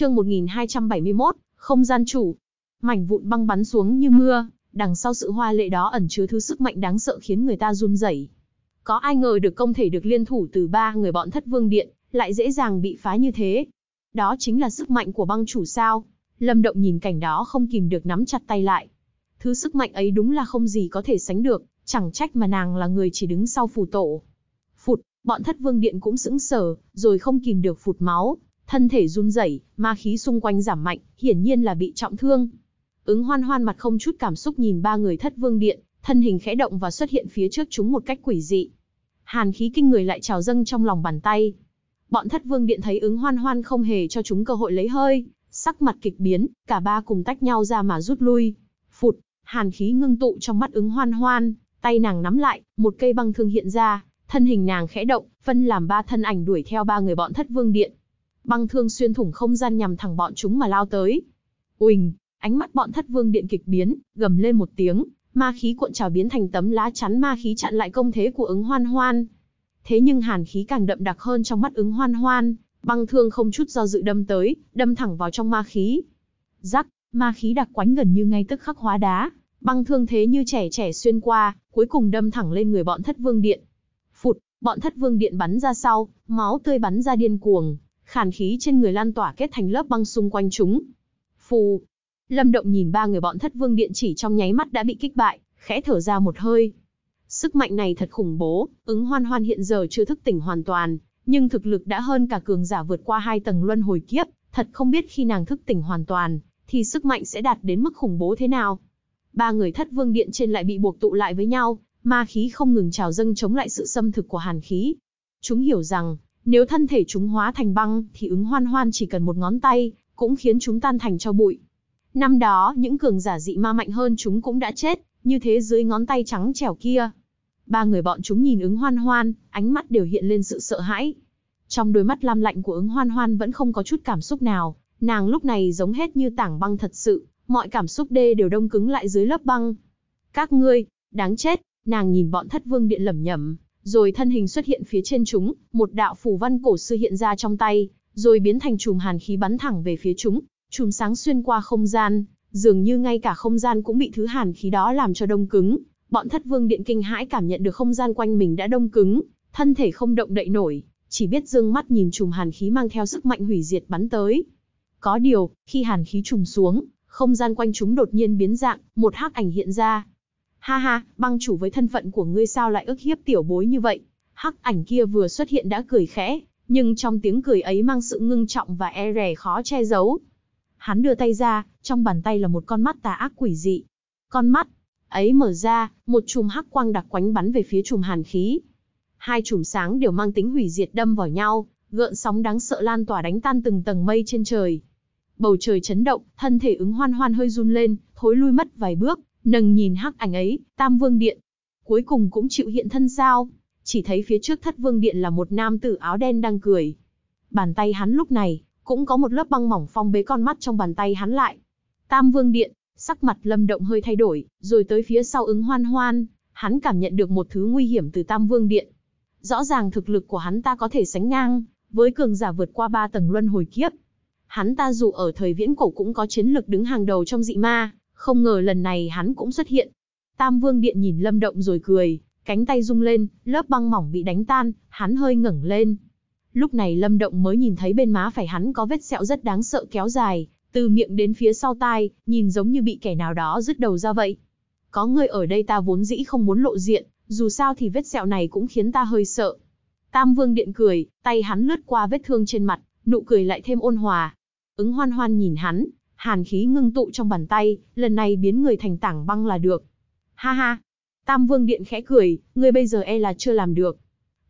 Chương 1271, không gian chủ. Mảnh vụn băng bắn xuống như mưa, đằng sau sự hoa lệ đó ẩn chứa thứ sức mạnh đáng sợ khiến người ta run rẩy. Có ai ngờ được công thể được liên thủ từ ba người bọn Thất Vương Điện, lại dễ dàng bị phá như thế. Đó chính là sức mạnh của băng chủ sao? Lâm Động nhìn cảnh đó không kìm được nắm chặt tay lại. Thứ sức mạnh ấy đúng là không gì có thể sánh được, chẳng trách mà nàng là người chỉ đứng sau phù tổ. Phụt, bọn thất vương điện cũng sững sờ, rồi không kìm được phụt máu, thân thể run rẩy, ma khí xung quanh giảm mạnh, hiển nhiên là bị trọng thương. Ứng hoan hoan mặt không chút cảm xúc nhìn ba người thất vương điện, thân hình khẽ động và xuất hiện phía trước chúng một cách quỷ dị. Hàn khí kinh người lại trào dâng trong lòng bàn tay. Bọn thất vương điện thấy ứng hoan hoan không hề cho chúng cơ hội lấy hơi, sắc mặt kịch biến, cả ba cùng tách nhau ra mà rút lui. Phụt, hàn khí ngưng tụ trong mắt ứng hoan hoan, tay nàng nắm lại, một cây băng thương hiện ra, thân hình nàng khẽ động, phân làm ba thân ảnh đuổi theo ba người bọn thất vương điện. Băng thương xuyên thủng không gian nhằm thẳng bọn chúng mà lao tới. Uỳnh, ánh mắt bọn thất vương điện kịch biến, gầm lên một tiếng, ma khí cuộn trào biến thành tấm lá chắn ma khí chặn lại công thế của ứng hoan hoan. Thế nhưng hàn khí càng đậm đặc hơn trong mắt ứng hoan hoan, băng thương không chút do dự đâm tới, đâm thẳng vào trong ma khí. Rắc, ma khí đặc quánh gần như ngay tức khắc hóa đá, băng thương thế như trẻ trẻ xuyên qua, cuối cùng đâm thẳng lên người bọn thất vương điện. Phụt, bọn thất vương điện bắn ra sau, máu tươi bắn ra điên cuồng, khàn khí trên người lan tỏa kết thành lớp băng xung quanh chúng. Phù, Lâm Động nhìn ba người bọn thất vương điện chỉ trong nháy mắt đã bị kích bại, khẽ thở ra một hơi. Sức mạnh này thật khủng bố, ứng hoan hoan hiện giờ chưa thức tỉnh hoàn toàn, nhưng thực lực đã hơn cả cường giả vượt qua hai tầng luân hồi kiếp, thật không biết khi nàng thức tỉnh hoàn toàn, thì sức mạnh sẽ đạt đến mức khủng bố thế nào. Ba người thất vương điện trên lại bị buộc tụ lại với nhau, ma khí không ngừng trào dâng chống lại sự xâm thực của hàn khí. Chúng hiểu rằng, nếu thân thể chúng hóa thành băng, thì ứng hoan hoan chỉ cần một ngón tay, cũng khiến chúng tan thành cho bụi. Năm đó, những cường giả dị ma mạnh hơn chúng cũng đã chết, như thế dưới ngón tay trắng trẻo kia. Ba người bọn chúng nhìn ứng hoan hoan, ánh mắt đều hiện lên sự sợ hãi. Trong đôi mắt lam lạnh của ứng hoan hoan vẫn không có chút cảm xúc nào, nàng lúc này giống hết như tảng băng thật sự, mọi cảm xúc đê đều đông cứng lại dưới lớp băng. Các ngươi, đáng chết, nàng nhìn bọn thất vương điện lẩm nhẩm, rồi thân hình xuất hiện phía trên chúng, một đạo phủ văn cổ xưa hiện ra trong tay, rồi biến thành chùm hàn khí bắn thẳng về phía chúng, chùm sáng xuyên qua không gian, dường như ngay cả không gian cũng bị thứ hàn khí đó làm cho đông cứng. Bọn thất vương điện kinh hãi cảm nhận được không gian quanh mình đã đông cứng, thân thể không động đậy nổi, chỉ biết dương mắt nhìn chùm hàn khí mang theo sức mạnh hủy diệt bắn tới. Có điều, khi hàn khí trùng xuống, không gian quanh chúng đột nhiên biến dạng, một hắc ảnh hiện ra. Ha ha, băng chủ với thân phận của ngươi sao lại ức hiếp tiểu bối như vậy? Hắc ảnh kia vừa xuất hiện đã cười khẽ, nhưng trong tiếng cười ấy mang sự ngưng trọng và e rè khó che giấu. Hắn đưa tay ra, trong bàn tay là một con mắt tà ác quỷ dị. Con mắt ấy mở ra, một chùm hắc quang đặc quánh bắn về phía chùm hàn khí. Hai chùm sáng đều mang tính hủy diệt đâm vào nhau, gợn sóng đáng sợ lan tỏa đánh tan từng tầng mây trên trời. Bầu trời chấn động, thân thể ứng hoan hoan hơi run lên, thối lui mất vài bước, nâng nhìn hắc ảnh ấy, Tam Vương Điện. Cuối cùng cũng chịu hiện thân sao? Chỉ thấy phía trước thất vương điện là một nam tử áo đen đang cười. Bàn tay hắn lúc này, cũng có một lớp băng mỏng phong bế con mắt trong bàn tay hắn lại. Tam Vương Điện, sắc mặt lâm động hơi thay đổi, rồi tới phía sau ứng hoan hoan, hắn cảm nhận được một thứ nguy hiểm từ Tam Vương Điện. Rõ ràng thực lực của hắn ta có thể sánh ngang, với cường giả vượt qua ba tầng luân hồi kiếp. Hắn ta dù ở thời viễn cổ cũng có chiến lực đứng hàng đầu trong dị ma, không ngờ lần này hắn cũng xuất hiện. Tam Vương Điện nhìn Lâm Động rồi cười, cánh tay rung lên, lớp băng mỏng bị đánh tan, hắn hơi ngẩng lên, Lúc này Lâm Động mới nhìn thấy bên má phải hắn có vết sẹo rất đáng sợ kéo dài, từ miệng đến phía sau tai, nhìn giống như bị kẻ nào đó rứt đầu ra vậy. Có người ở đây ta vốn dĩ không muốn lộ diện, dù sao thì vết sẹo này cũng khiến ta hơi sợ. Tam Vương Điện cười, tay hắn lướt qua vết thương trên mặt, nụ cười lại thêm ôn hòa. Ứng hoan hoan nhìn hắn, hàn khí ngưng tụ trong bàn tay, lần này biến người thành tảng băng là được. Ha ha! Tam Vương Điện khẽ cười, ngươi bây giờ e là chưa làm được.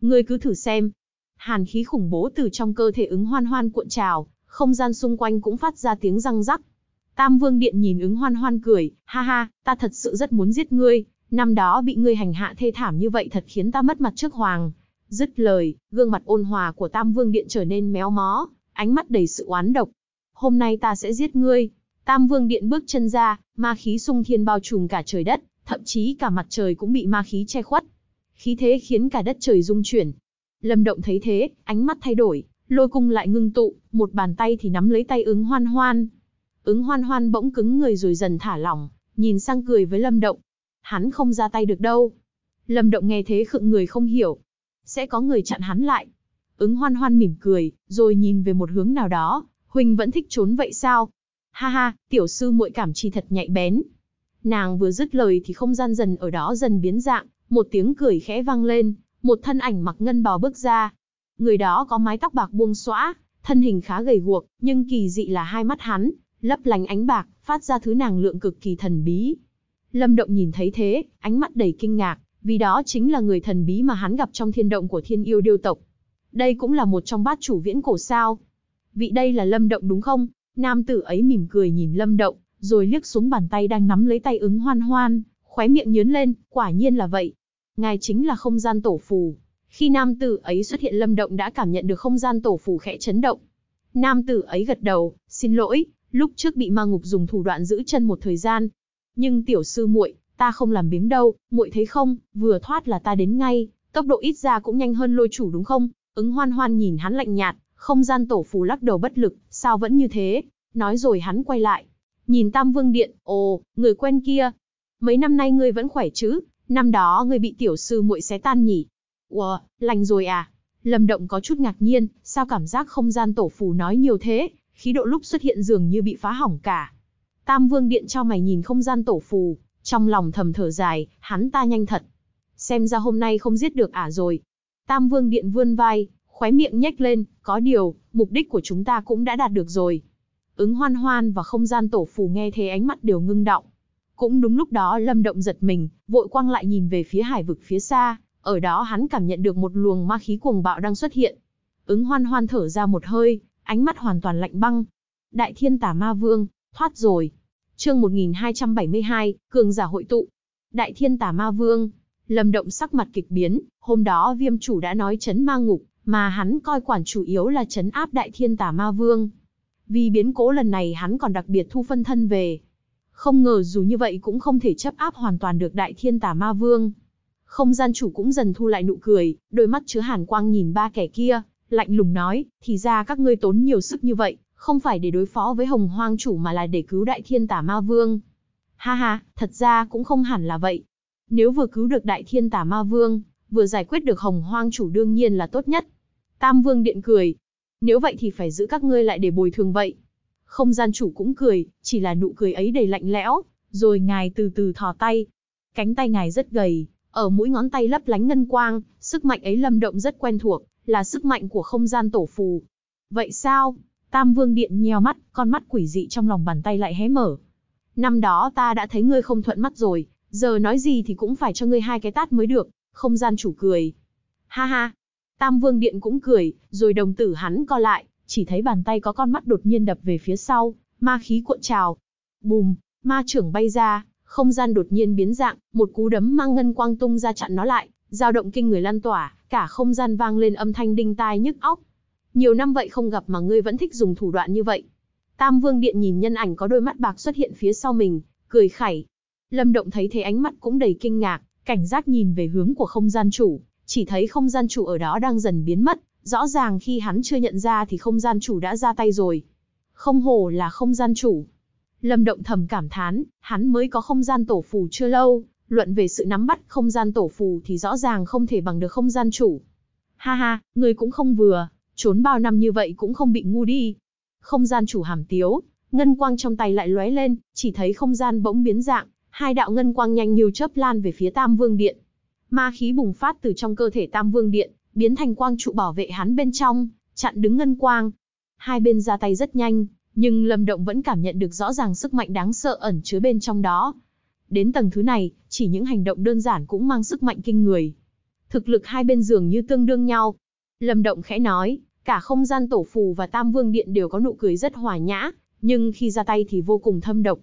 Ngươi cứ thử xem, Hàn khí khủng bố từ trong cơ thể ứng hoan hoan cuộn trào, không gian xung quanh cũng phát ra tiếng răng rắc. Tam Vương Điện nhìn ứng hoan hoan cười, ha ha, ta thật sự rất muốn giết ngươi, năm đó bị ngươi hành hạ thê thảm như vậy thật khiến ta mất mặt trước hoàng. Dứt lời, gương mặt ôn hòa của Tam Vương Điện trở nên méo mó, ánh mắt đầy sự oán độc. Hôm nay ta sẽ giết ngươi. Tam Vương Điện bước chân ra, ma khí sung thiên bao trùm cả trời đất, thậm chí cả mặt trời cũng bị ma khí che khuất. Khí thế khiến cả đất trời rung chuyển, Lâm Động thấy thế, ánh mắt thay đổi, Lôi cung lại ngưng tụ, một bàn tay thì nắm lấy tay ứng hoan hoan. Ứng hoan hoan bỗng cứng người rồi dần thả lỏng, nhìn sang cười với Lâm Động. Hắn không ra tay được đâu. Lâm Động nghe thế khựng người không hiểu. Sẽ có người chặn hắn lại. Ứng hoan hoan mỉm cười, rồi nhìn về một hướng nào đó. Huỳnh vẫn thích trốn vậy sao? Ha ha, tiểu sư muội cảm chi thật nhạy bén. Nàng vừa dứt lời thì không gian dần ở đó dần biến dạng, một tiếng cười khẽ vang lên, một thân ảnh mặc ngân bào bước ra. Người đó có mái tóc bạc buông xõa, thân hình khá gầy guộc, nhưng kỳ dị là hai mắt hắn, lấp lánh ánh bạc, phát ra thứ nàng lượng cực kỳ thần bí. Lâm Động nhìn thấy thế, ánh mắt đầy kinh ngạc, vì đó chính là người thần bí mà hắn gặp trong thiên động của thiên yêu điêu tộc. Đây cũng là một trong bát chủ viễn cổ sao. Vị đây là Lâm Động đúng không? Nam tử ấy mỉm cười nhìn Lâm Động, rồi liếc xuống bàn tay đang nắm lấy tay ứng hoan hoan, khóe miệng nhớn lên, quả nhiên là vậy. Ngài chính là không gian tổ phù. Khi nam tử ấy xuất hiện Lâm Động đã cảm nhận được không gian tổ phù khẽ chấn động. Nam tử ấy gật đầu, xin lỗi, lúc trước bị ma ngục dùng thủ đoạn giữ chân một thời gian. Nhưng tiểu sư muội, ta không làm biếng đâu, muội thấy không, vừa thoát là ta đến ngay, tốc độ ít ra cũng nhanh hơn lôi chủ đúng không? Ứng hoan hoan nhìn hắn lạnh nhạt, không gian tổ phù lắc đầu bất lực, sao vẫn như thế? Nói rồi hắn quay lại, nhìn Tam Vương Điện, ồ, người quen kia. Mấy năm nay ngươi vẫn khỏe chứ, năm đó ngươi bị tiểu sư muội xé tan nhỉ? Ủa, lành rồi à? Lâm Động có chút ngạc nhiên, sao cảm giác không gian tổ phù nói nhiều thế, khí độ lúc xuất hiện dường như bị phá hỏng cả. Tam Vương Điện cho mày nhìn không gian tổ phù, trong lòng thầm thở dài, hắn ta nhanh thật. Xem ra hôm nay không giết được ả rồi. Tam Vương Điện vươn vai, khóe miệng nhếch lên, có điều, mục đích của chúng ta cũng đã đạt được rồi. Ứng hoan hoan và không gian tổ phù nghe thế ánh mắt đều ngưng động. Cũng đúng lúc đó Lâm Động giật mình, vội quăng lại nhìn về phía hải vực phía xa, ở đó hắn cảm nhận được một luồng ma khí cuồng bạo đang xuất hiện. Ứng hoan hoan thở ra một hơi, ánh mắt hoàn toàn lạnh băng. Đại thiên tả ma vương, thoát rồi. Chương 1272, cường giả hội tụ. Đại thiên tả ma vương, Lâm Động sắc mặt kịch biến, hôm đó viêm chủ đã nói chấn ma ngục, mà hắn coi quản chủ yếu là chấn áp đại thiên tả ma vương. Vì biến cố lần này hắn còn đặc biệt thu phân thân về. Không ngờ dù như vậy cũng không thể chấp áp hoàn toàn được đại thiên tả ma vương. Không gian chủ cũng dần thu lại nụ cười, đôi mắt chứa hàn quang nhìn ba kẻ kia, lạnh lùng nói, thì ra các ngươi tốn nhiều sức như vậy, không phải để đối phó với hồng hoang chủ mà là để cứu đại thiên tả ma vương. Ha ha, thật ra cũng không hẳn là vậy. Nếu vừa cứu được đại thiên tả ma vương, vừa giải quyết được hồng hoang chủ đương nhiên là tốt nhất. Tam vương điện cười. Nếu vậy thì phải giữ các ngươi lại để bồi thường vậy. Không gian chủ cũng cười, chỉ là nụ cười ấy đầy lạnh lẽo, rồi ngài từ từ thò tay. Cánh tay ngài rất gầy, ở mũi ngón tay lấp lánh ngân quang, sức mạnh ấy lâm động rất quen thuộc, là sức mạnh của không gian tổ phù. Vậy sao? Tam Vương Điện nheo mắt, con mắt quỷ dị trong lòng bàn tay lại hé mở. Năm đó ta đã thấy ngươi không thuận mắt rồi, giờ nói gì thì cũng phải cho ngươi hai cái tát mới được, không gian chủ cười. Ha ha. Tam Vương Điện cũng cười, rồi đồng tử hắn co lại, chỉ thấy bàn tay có con mắt đột nhiên đập về phía sau, ma khí cuộn trào. Bùm, ma trưởng bay ra, không gian đột nhiên biến dạng, một cú đấm mang ngân quang tung ra chặn nó lại, dao động kinh người lan tỏa, cả không gian vang lên âm thanh đinh tai nhức óc. Nhiều năm vậy không gặp mà ngươi vẫn thích dùng thủ đoạn như vậy. Tam Vương Điện nhìn nhân ảnh có đôi mắt bạc xuất hiện phía sau mình, cười khẩy. Lâm Động thấy thế ánh mắt cũng đầy kinh ngạc, cảnh giác nhìn về hướng của không gian chủ, chỉ thấy không gian chủ ở đó đang dần biến mất, rõ ràng khi hắn chưa nhận ra thì không gian chủ đã ra tay rồi. Không hồ là không gian chủ. Lâm Động thầm cảm thán, hắn mới có không gian tổ phù chưa lâu, luận về sự nắm bắt không gian tổ phù thì rõ ràng không thể bằng được không gian chủ. Ha ha, người cũng không vừa, trốn bao năm như vậy cũng không bị ngu đi. Không gian chủ hàm tiếu, ngân quang trong tay lại lóe lên, chỉ thấy không gian bỗng biến dạng, hai đạo ngân quang nhanh như chớp lan về phía Tam Vương Điện. Ma khí bùng phát từ trong cơ thể Tam Vương Điện, biến thành quang trụ bảo vệ hắn bên trong, chặn đứng ngân quang. Hai bên ra tay rất nhanh, nhưng Lâm Động vẫn cảm nhận được rõ ràng sức mạnh đáng sợ ẩn chứa bên trong đó. Đến tầng thứ này, chỉ những hành động đơn giản cũng mang sức mạnh kinh người. Thực lực hai bên dường như tương đương nhau. Lâm Động khẽ nói, cả không gian tổ phù và Tam Vương Điện đều có nụ cười rất hòa nhã, nhưng khi ra tay thì vô cùng thâm độc.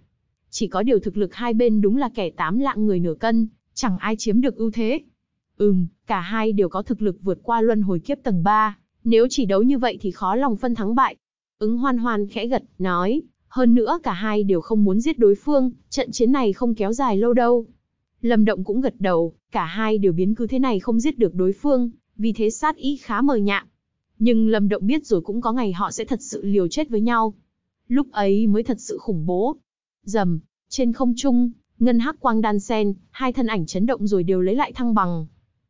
Chỉ có điều thực lực hai bên đúng là kẻ tám lạng người nửa cân, chẳng ai chiếm được ưu thế. Ừm, cả hai đều có thực lực vượt qua luân hồi kiếp tầng 3, nếu chỉ đấu như vậy thì khó lòng phân thắng bại. Ứng hoan hoan khẽ gật, nói, hơn nữa cả hai đều không muốn giết đối phương, trận chiến này không kéo dài lâu đâu. Lâm Động cũng gật đầu, cả hai đều biến cứ thế này không giết được đối phương, vì thế sát ý khá mờ nhạt. Nhưng Lâm Động biết rồi cũng có ngày họ sẽ thật sự liều chết với nhau. Lúc ấy mới thật sự khủng bố. Dầm, trên không trung, ngân hắc quang đan sen, hai thân ảnh chấn động rồi đều lấy lại thăng bằng.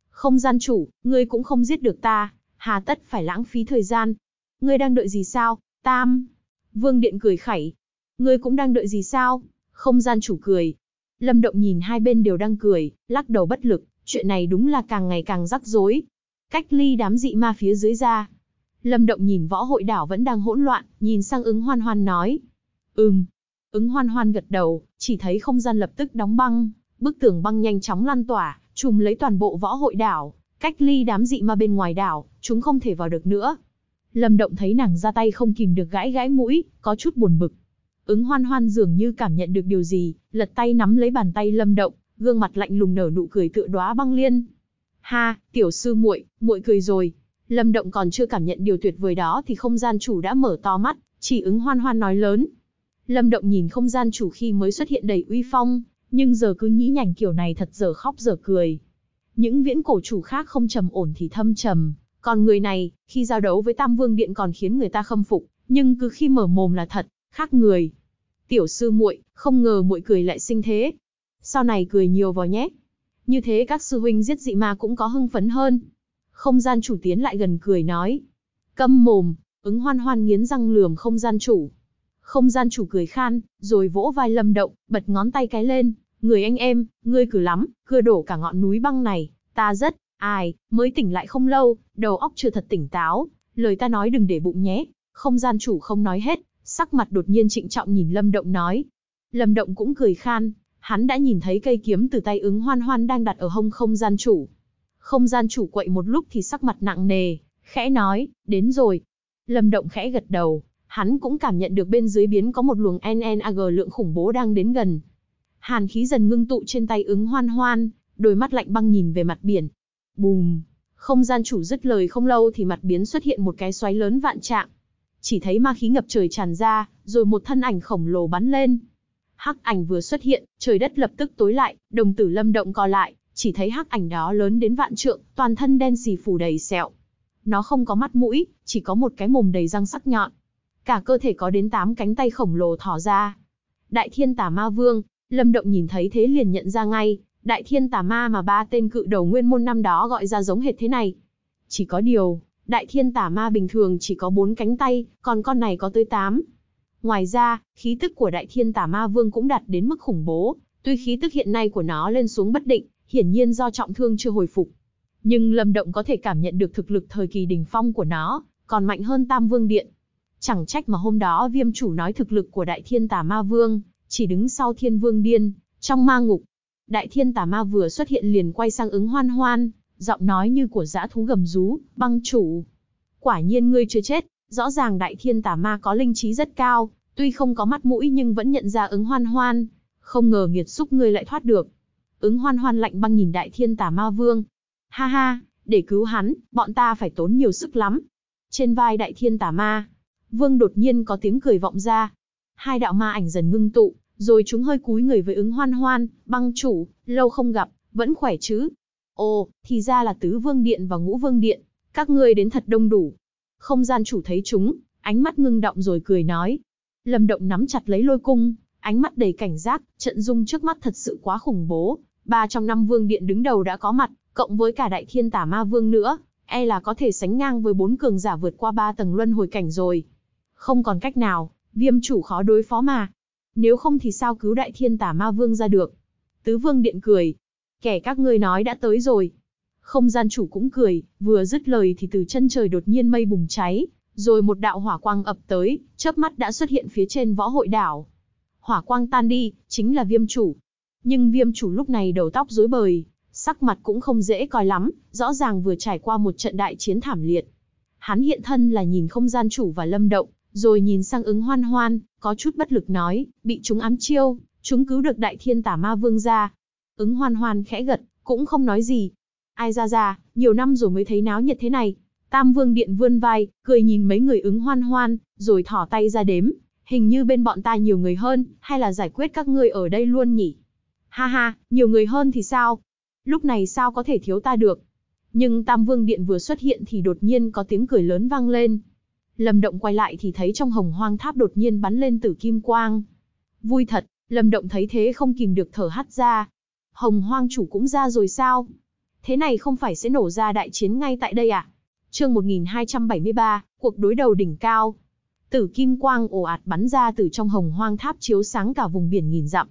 Không gian chủ, ngươi cũng không giết được ta, hà tất phải lãng phí thời gian. Ngươi đang đợi gì sao, Tam? Vương Điện cười khẩy. Ngươi cũng đang đợi gì sao? Không gian chủ cười. Lâm Động nhìn hai bên đều đang cười, lắc đầu bất lực, chuyện này đúng là càng ngày càng rắc rối. Cách ly đám dị ma phía dưới ra. Lâm Động nhìn võ hội đảo vẫn đang hỗn loạn, nhìn sang ứng hoan hoan nói. Ừm. Ứng hoan hoan gật đầu, chỉ thấy không gian lập tức đóng băng, bức tường băng nhanh chóng lan tỏa, trùm lấy toàn bộ võ hội đảo, cách ly đám dị ma bên ngoài đảo, chúng không thể vào được nữa. Lâm Động thấy nàng ra tay không kìm được gãi gãi mũi, có chút buồn bực. Ứng hoan hoan dường như cảm nhận được điều gì, lật tay nắm lấy bàn tay Lâm Động, gương mặt lạnh lùng nở nụ cười tựa đóa băng liên. Ha, tiểu sư muội, muội cười rồi. Lâm Động còn chưa cảm nhận điều tuyệt vời đó thì không gian chủ đã mở to mắt, chỉ ứng hoan hoan nói lớn. Lâm Động nhìn không gian chủ khi mới xuất hiện đầy uy phong, nhưng giờ cứ nhĩ nhảnh kiểu này thật giờ khóc giờ cười. Những viễn cổ chủ khác không trầm ổn thì thâm trầm, còn người này, khi giao đấu với Tam Vương Điện còn khiến người ta khâm phục, nhưng cứ khi mở mồm là thật, khác người. Tiểu sư muội, không ngờ muội cười lại sinh thế. Sau này cười nhiều vào nhé. Như thế các sư huynh giết dị ma cũng có hưng phấn hơn. Không gian chủ tiến lại gần cười nói. Câm mồm, ứng hoan hoan nghiến răng lườm không gian chủ. Không gian chủ cười khan, rồi vỗ vai lâm động, bật ngón tay cái lên. Người anh em, ngươi cử lắm, cưa đổ cả ngọn núi băng này, ta rất, ai, mới tỉnh lại không lâu, đầu óc chưa thật tỉnh táo, lời ta nói đừng để bụng nhé. Không gian chủ không nói hết, sắc mặt đột nhiên trịnh trọng nhìn Lâm Động nói. Lâm Động cũng cười khan, hắn đã nhìn thấy cây kiếm từ tay ứng hoan hoan đang đặt ở hông không gian chủ. Không gian chủ quậy một lúc thì sắc mặt nặng nề, khẽ nói, đến rồi. Lâm Động khẽ gật đầu, hắn cũng cảm nhận được bên dưới biến có một luồng NNAG lượng khủng bố đang đến gần. Hàn khí dần ngưng tụ trên tay ứng hoan hoan, đôi mắt lạnh băng nhìn về mặt biển. Bùm! Không gian chủ dứt lời không lâu thì mặt biến xuất hiện một cái xoáy lớn vạn trạng. Chỉ thấy ma khí ngập trời tràn ra, rồi một thân ảnh khổng lồ bắn lên. Hắc ảnh vừa xuất hiện, trời đất lập tức tối lại, đồng tử lâm động co lại, chỉ thấy hắc ảnh đó lớn đến vạn trượng, toàn thân đen xì phủ đầy sẹo. Nó không có mắt mũi, chỉ có một cái mồm đầy răng sắc nhọn. Cả cơ thể có đến 8 cánh tay khổng lồ thỏ ra. Đại thiên tà ma vương, lâm động nhìn thấy thế liền nhận ra ngay, đại thiên tà ma mà ba tên cự đầu nguyên môn năm đó gọi ra giống hệt thế này. Chỉ có điều, đại thiên tà ma bình thường chỉ có 4 cánh tay, còn con này có tới 8. Ngoài ra, khí tức của đại thiên tà ma vương cũng đạt đến mức khủng bố, tuy khí tức hiện nay của nó lên xuống bất định, hiển nhiên do trọng thương chưa hồi phục. Nhưng Lâm Động có thể cảm nhận được thực lực thời kỳ đỉnh phong của nó, còn mạnh hơn Tam Vương Điện. Chẳng trách mà hôm đó viêm chủ nói thực lực của Đại Thiên Tà Ma Vương, chỉ đứng sau Thiên Vương Điên, trong ma ngục. Đại Thiên Tà Ma vừa xuất hiện liền quay sang ứng hoan hoan, giọng nói như của dã thú gầm rú, băng chủ. Quả nhiên ngươi chưa chết, rõ ràng Đại Thiên Tà Ma có linh trí rất cao, tuy không có mắt mũi nhưng vẫn nhận ra ứng hoan hoan. Không ngờ nghiệt xúc ngươi lại thoát được. Ứng hoan hoan lạnh băng nhìn đại thiên tà ma vương. Ha ha, để cứu hắn, bọn ta phải tốn nhiều sức lắm. Trên vai đại thiên tà ma, vương đột nhiên có tiếng cười vọng ra. Hai đạo ma ảnh dần ngưng tụ, rồi chúng hơi cúi người với ứng hoan hoan, băng chủ, lâu không gặp, vẫn khỏe chứ. Ồ, thì ra là tứ vương điện và ngũ vương điện, các ngươi đến thật đông đủ. Không gian chủ thấy chúng, ánh mắt ngưng động rồi cười nói. Lâm động nắm chặt lấy lôi cung, ánh mắt đầy cảnh giác, trận dung trước mắt thật sự quá khủng bố. Ba trong năm vương điện đứng đầu đã có mặt, cộng với cả đại thiên tả ma vương nữa, e là có thể sánh ngang với bốn cường giả vượt qua ba tầng luân hồi cảnh rồi. Không còn cách nào, viêm chủ khó đối phó mà. Nếu không thì sao cứu đại thiên tả ma vương ra được? Tứ vương điện cười. Kẻ các ngươi nói đã tới rồi. Không gian chủ cũng cười, vừa dứt lời thì từ chân trời đột nhiên mây bùng cháy, rồi một đạo hỏa quang ập tới, chớp mắt đã xuất hiện phía trên võ hội đảo hỏa quang tan đi, chính là viêm chủ. Nhưng viêm chủ lúc này đầu tóc rối bời, sắc mặt cũng không dễ coi lắm, rõ ràng vừa trải qua một trận đại chiến thảm liệt. Hắn hiện thân là nhìn không gian chủ và lâm động, rồi nhìn sang ứng hoan hoan, có chút bất lực nói, bị chúng ám chiêu, chúng cứu được đại thiên tả ma vương ra. Ứng hoan hoan khẽ gật, cũng không nói gì. Ai ra ra, nhiều năm rồi mới thấy náo nhiệt thế này. Tam vương điện vươn vai, cười nhìn mấy người ứng hoan hoan, rồi thỏ tay ra đếm, hình như bên bọn ta nhiều người hơn, hay là giải quyết các ngươi ở đây luôn nhỉ? Ha ha, nhiều người hơn thì sao? Lúc này sao có thể thiếu ta được? Nhưng Tam Vương Điện vừa xuất hiện thì đột nhiên có tiếng cười lớn vang lên. Lâm Động quay lại thì thấy trong hồng hoang tháp đột nhiên bắn lên tử kim quang. Vui thật, Lâm Động thấy thế không kìm được thở hắt ra. Hồng hoang chủ cũng ra rồi sao? Thế này không phải sẽ nổ ra đại chiến ngay tại đây à? Chương 1273, cuộc đối đầu đỉnh cao. Tử kim quang ồ ạt bắn ra từ trong hồng hoang tháp chiếu sáng cả vùng biển nghìn dặm.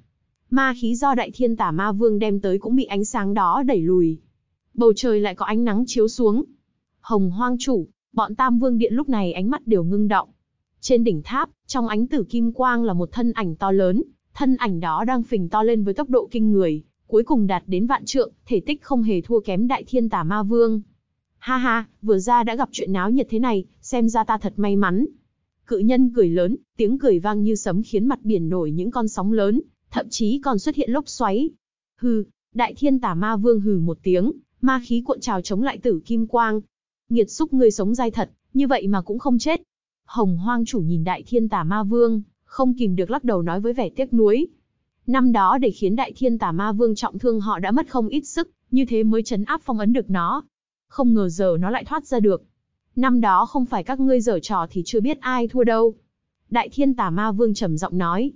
Ma khí do đại thiên tả ma vương đem tới cũng bị ánh sáng đó đẩy lùi. Bầu trời lại có ánh nắng chiếu xuống. Hồng hoang chủ, bọn tam vương điện lúc này ánh mắt đều ngưng động. Trên đỉnh tháp, trong ánh tử kim quang là một thân ảnh to lớn, thân ảnh đó đang phình to lên với tốc độ kinh người, cuối cùng đạt đến vạn trượng, thể tích không hề thua kém đại thiên tả ma vương. Ha ha, vừa ra đã gặp chuyện náo nhiệt thế này, xem ra ta thật may mắn. Cự nhân cười lớn, tiếng cười vang như sấm khiến mặt biển nổi những con sóng lớn, thậm chí còn xuất hiện lốc xoáy. Hừ, đại thiên tả ma vương hừ một tiếng, ma khí cuộn trào chống lại tử kim quang. Nghiệt xúc người sống dai thật, như vậy mà cũng không chết. Hồng hoang chủ nhìn đại thiên tả ma vương, không kìm được lắc đầu nói với vẻ tiếc nuối. Năm đó để khiến đại thiên tả ma vương trọng thương họ đã mất không ít sức, như thế mới chấn áp phong ấn được nó. Không ngờ giờ nó lại thoát ra được. Năm đó không phải các ngươi dở trò thì chưa biết ai thua đâu. Đại thiên tả ma vương trầm giọng nói.